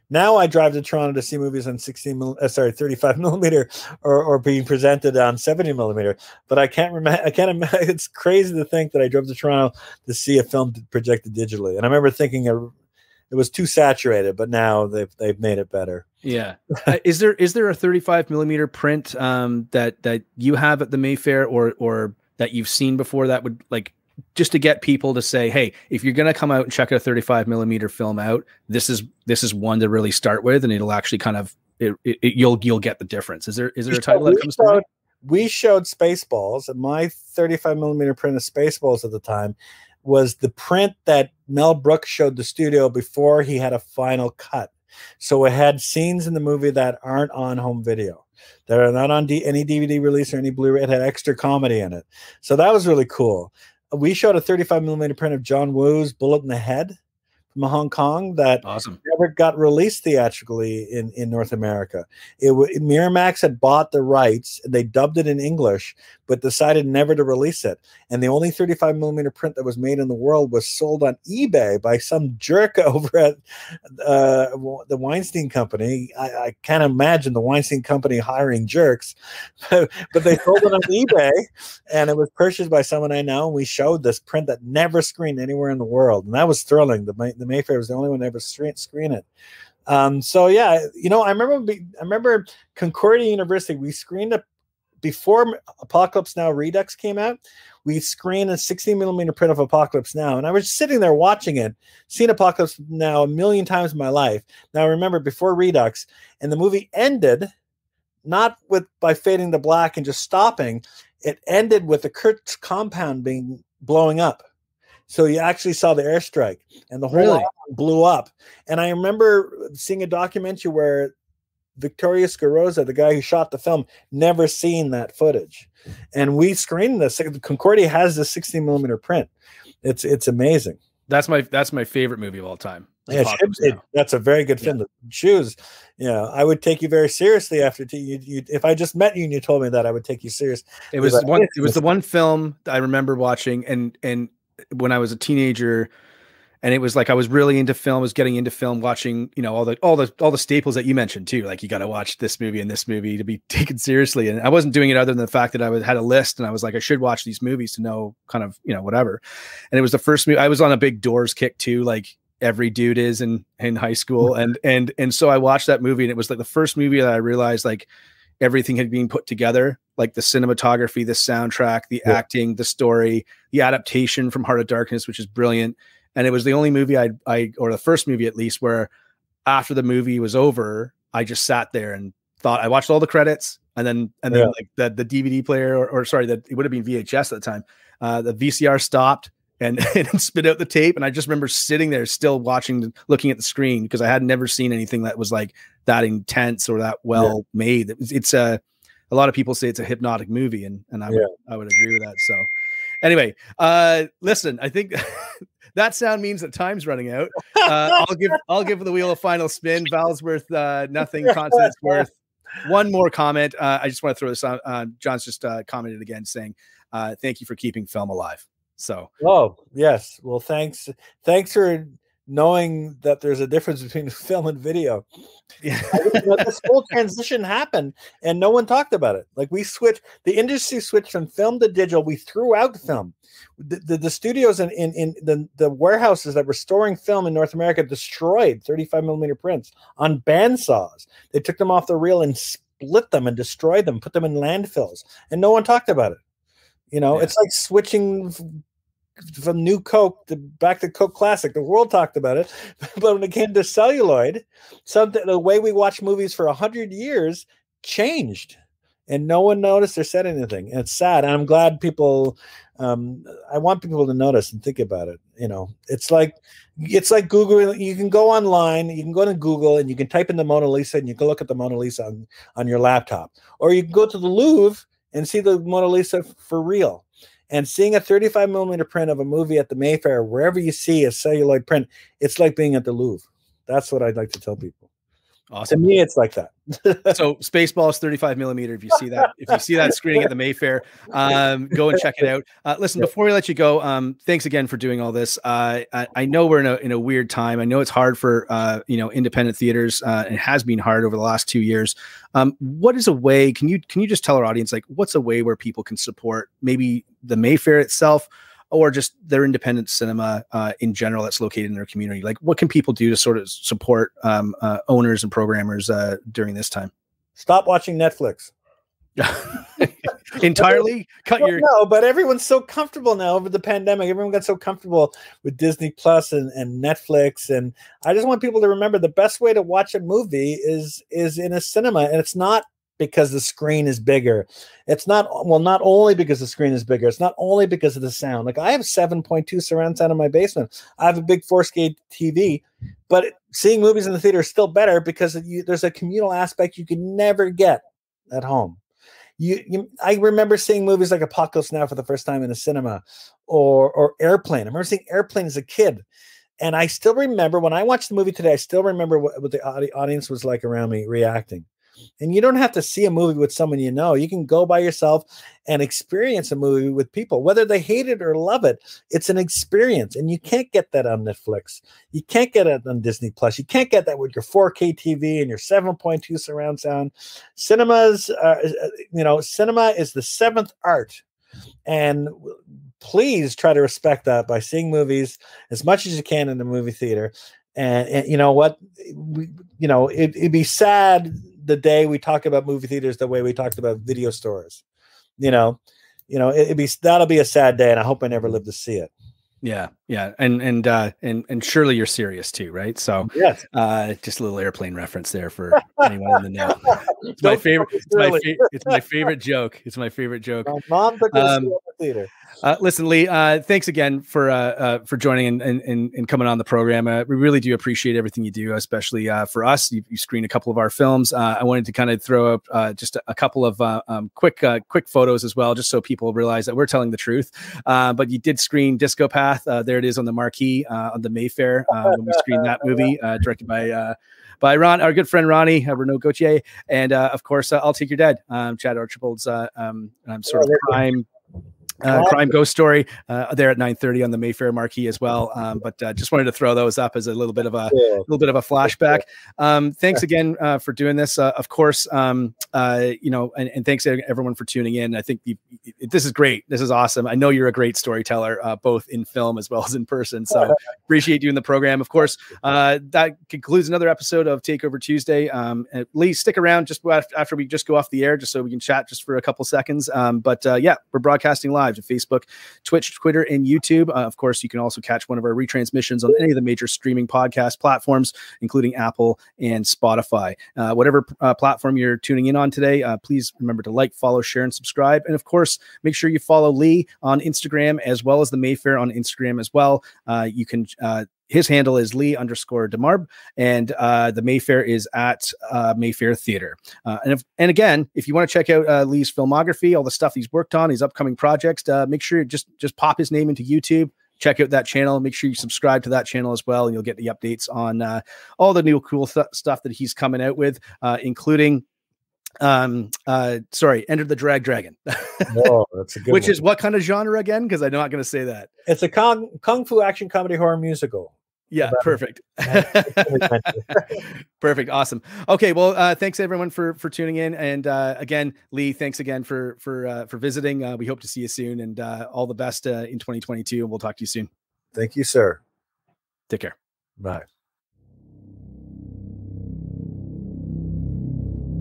Now I drive to Toronto to see movies on 16 mil, uh, sorry, 35 millimeter or, or being presented on 70 millimeter. But I can't remember. I can't. It's crazy to think that I drove to Toronto to see a film projected digitally. And I remember thinking it was too saturated, but now they've they've made it better. Yeah. Uh, is there is there a 35 millimeter print um, that that you have at the Mayfair or or that you've seen before that would like just to get people to say, hey, if you're gonna come out and check a 35 millimeter film out, this is this is one to really start with, and it'll actually kind of it, it, it- you'll you'll get the difference. Is there is there a title that we comes to showed, mind? we showed Spaceballs, and my 35 millimeter print of Spaceballs at the time was the print that Mel Brooks showed the studio before he had a final cut. So it had scenes in the movie that aren't on home video, that are not on D- any DVD release or any Blu-ray. It had extra comedy in it, so that was really cool. We showed a 35 millimeter print of John Woo's Bullet in the Head from Hong Kong that awesome. never got released theatrically in, in North America. It Miramax had bought the rights, they dubbed it in English, but decided never to release it. And the only 35 millimeter print that was made in the world was sold on eBay by some jerk over at uh, the Weinstein Company. I, I can't imagine the Weinstein Company hiring jerks, but they sold it on eBay, and it was purchased by someone I know. And we showed this print that never screened anywhere in the world, and that was thrilling. The May- the Mayfair was the only one to ever screen, screen it. Um, so yeah, you know, I remember I remember Concordia University. We screened a before Apocalypse Now Redux came out. We screened a 60 millimeter print of Apocalypse Now, and I was sitting there watching it, seen Apocalypse Now a million times in my life. Now remember before Redux, and the movie ended not with by fading to black and just stopping. It ended with the Kurtz compound being blowing up. So you actually saw the airstrike and the whole Really? island blew up. And I remember seeing a documentary where Vittorio Storaro, the guy who shot the film, never seen that footage. And we screened this. Concordia has the 16 millimeter print. It's it's amazing. That's my that's my favorite movie of all time. Yeah, it that's a very good film to choose. You know, I would take you very seriously after t- you, you. If I just met you and you told me that, I would take you serious. It was one. It was the one film I remember watching, and and when I was a teenager, and it was like I was really into film. Was getting into film, watching you know all the all the all the staples that you mentioned too. Like you got to watch this movie and this movie to be taken seriously. And I wasn't doing it other than the fact that I was, had a list, and I was like, I should watch these movies to know kind of you know whatever. And it was the first movie. I was on a big Doors kick too, like every dude is in in high school, mm-hmm. and and and so I watched that movie, and it was like the first movie that I realized like everything had been put together like the cinematography the soundtrack the Yeah. acting the story the adaptation from heart of darkness which is brilliant and it was the only movie i i or the first movie at least where after the movie was over i just sat there and thought i watched all the credits and then and then Yeah. like the, the dvd player or, or sorry that it would have been vhs at the time uh the vcr stopped and, and spit out the tape and i just remember sitting there still watching looking at the screen because i had never seen anything that was like that intense or that well made it's, it's a a lot of people say it's a hypnotic movie and and i would Yeah. i would agree with that so anyway uh listen i think that sound means that time's running out uh i'll give i'll give the wheel a final spin val's worth uh nothing constant's worth one more comment uh i just want to throw this on uh, john's just uh commented again saying uh thank you for keeping film alive so Oh yes. Well, thanks. Thanks for knowing that there's a difference between film and video. Yeah. this whole transition happened, and no one talked about it. Like we switched, the industry switched from film to digital. We threw out film. The, the, the studios in, in, in the, the warehouses that were storing film in North America destroyed 35 millimeter prints on bandsaws. They took them off the reel and split them and destroyed them, put them in landfills, and no one talked about it. You know, it's like switching from new Coke to back to Coke Classic. The world talked about it, but when it came to celluloid, something the way we watch movies for a hundred years changed, and no one noticed or said anything. And it's sad. And I'm glad people. Um, I want people to notice and think about it. You know, it's like it's like Google. You can go online, you can go to Google, and you can type in the Mona Lisa, and you can look at the Mona Lisa on, on your laptop, or you can go to the Louvre and see the Mona Lisa for real. And seeing a 35 millimeter print of a movie at the Mayfair, wherever you see a celluloid print, it's like being at the Louvre. That's what I'd like to tell people. Awesome. To me, it's like that. so Spaceballs 35 millimeter. If you see that, if you see that screening at the Mayfair, um, go and check it out. Uh, listen, before we let you go, um, thanks again for doing all this. Uh, I, I know we're in a in a weird time. I know it's hard for uh, you know independent theaters. Uh, it has been hard over the last two years. Um, what is a way? Can you can you just tell our audience like what's a way where people can support maybe the Mayfair itself? Or just their independent cinema uh, in general that's located in their community. Like, what can people do to sort of support um, uh, owners and programmers uh, during this time? Stop watching Netflix. entirely cut Well, your no but everyone's so comfortable now over the pandemic everyone got so comfortable with disney plus and, and netflix and i just want people to remember the best way to watch a movie is is in a cinema and it's not because the screen is bigger it's not well not only because the screen is bigger it's not only because of the sound like i have 7.2 surround sound in my basement i have a big 4k tv but seeing movies in the theater is still better because you, there's a communal aspect you can never get at home you, you I remember seeing movies like Apocalypse Now for the first time in a cinema or or Airplane. I remember seeing Airplane as a kid. And I still remember when I watched the movie today, I still remember what, what the audience was like around me reacting. And you don't have to see a movie with someone you know. You can go by yourself and experience a movie with people, whether they hate it or love it. It's an experience, and you can't get that on Netflix. You can't get it on Disney Plus. You can't get that with your 4K TV and your 7.2 surround sound. Cinemas, uh, uh, you know, cinema is the seventh art, and please try to respect that by seeing movies as much as you can in the movie theater And, and you know what? We, you know, it, it'd be sad the day we talk about movie theaters the way we talked about video stores. You know, you know, it, would be that'll be a sad day, and I hope I never live to see it. Yeah, yeah, and and uh, and and surely you're serious too, right? So yes, uh, just a little airplane reference there for anyone in the know. It's my favorite. It's my, fa- it's my favorite joke. It's my favorite joke. My mom took um, theater. Uh, listen, Lee. Uh, thanks again for uh, uh, for joining and, and, and coming on the program. Uh, we really do appreciate everything you do, especially uh, for us. You, you screened a couple of our films. Uh, I wanted to kind of throw up uh, just a, a couple of uh, um, quick uh, quick photos as well, just so people realize that we're telling the truth. Uh, but you did screen Discopath. Uh, there it is on the marquee uh, on the Mayfair uh, when we screened that movie, uh, directed by. Uh, by Ron, our good friend Ronnie uh, Renaud Gautier, and uh, of course, uh, I'll Take Your Dead, um, Chad Archibald's uh, um, um, sort of crime uh, crime ghost story uh, there at 9:30 on the Mayfair marquee as well. Um, but uh, just wanted to throw those up as a little bit of a yeah. little bit of a flashback. Um, thanks again uh, for doing this. Uh, of course, um, uh, you know, and, and, thanks everyone for tuning in. I think you, this is great. This is awesome. I know you're a great storyteller, both in film as well as in person. So appreciate you in the program. Of course, that concludes another episode of Takeover Tuesday. Um, Lee, stick around just after we just go off the air, just so we can chat just for a couple seconds. Um, but yeah, we're broadcasting live live to Facebook, Twitch, Twitter, and YouTube. Uh, of course, you can also catch one of our retransmissions on any of the major streaming podcast platforms, including Apple and Spotify. Uh, whatever uh, platform you're tuning in on today, uh, please remember to like, follow, share, and subscribe. And of course, make sure you follow Lee on Instagram as well as the Mayfair on Instagram as well. Uh, you can uh, his handle is Lee underscore Demarbre, and uh, the Mayfair is at uh, Mayfair Theater. Uh, and if, and again, if you want to check out uh, Lee's filmography, all the stuff he's worked on, his upcoming projects, uh, make sure you just just pop his name into YouTube. Check out that channel. Make sure you subscribe to that channel as well, and you'll get the updates on uh, all the new cool th- stuff that he's coming out with, including um uh sorry enter the drag dragon oh that's a good which one. is what kind of genre again because i'm not going to say that it's a kung, kung fu action comedy horror musical yeah, perfect. perfect. Awesome. Okay, well, uh, thanks everyone for for tuning in, and uh, again, Lee, thanks again for for uh, for visiting. Uh, we hope to see you soon, and uh, all the best uh, in 2022. And we'll talk to you soon. Thank you, sir. Take care. Bye.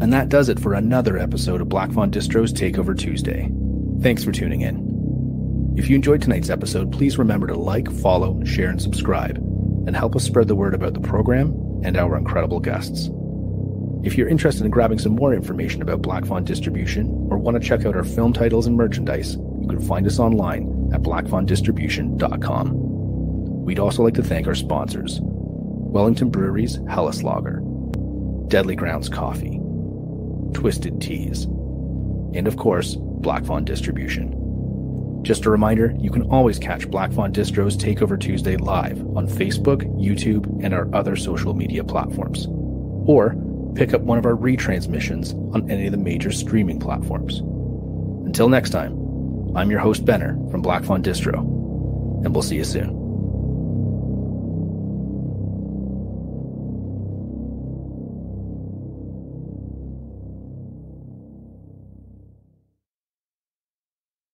And that does it for another episode of Black Fawn Distro's Takeover Tuesday. Thanks for tuning in. If you enjoyed tonight's episode, please remember to like, follow, share, and subscribe and help us spread the word about the program and our incredible guests. If you're interested in grabbing some more information about Black Fawn distribution or want to check out our film titles and merchandise, you can find us online at blackfawndistribution.com. We'd also like to thank our sponsors Wellington Breweries Helles Lager, Deadly Grounds Coffee, Twisted Teas, and of course, Black Fawn Distribution. Just a reminder, you can always catch Black Fawn Distro's Takeover Tuesday live on Facebook, YouTube, and our other social media platforms. Or pick up one of our retransmissions on any of the major streaming platforms. Until next time, I'm your host Benner from Black Fawn Distro, and we'll see you soon.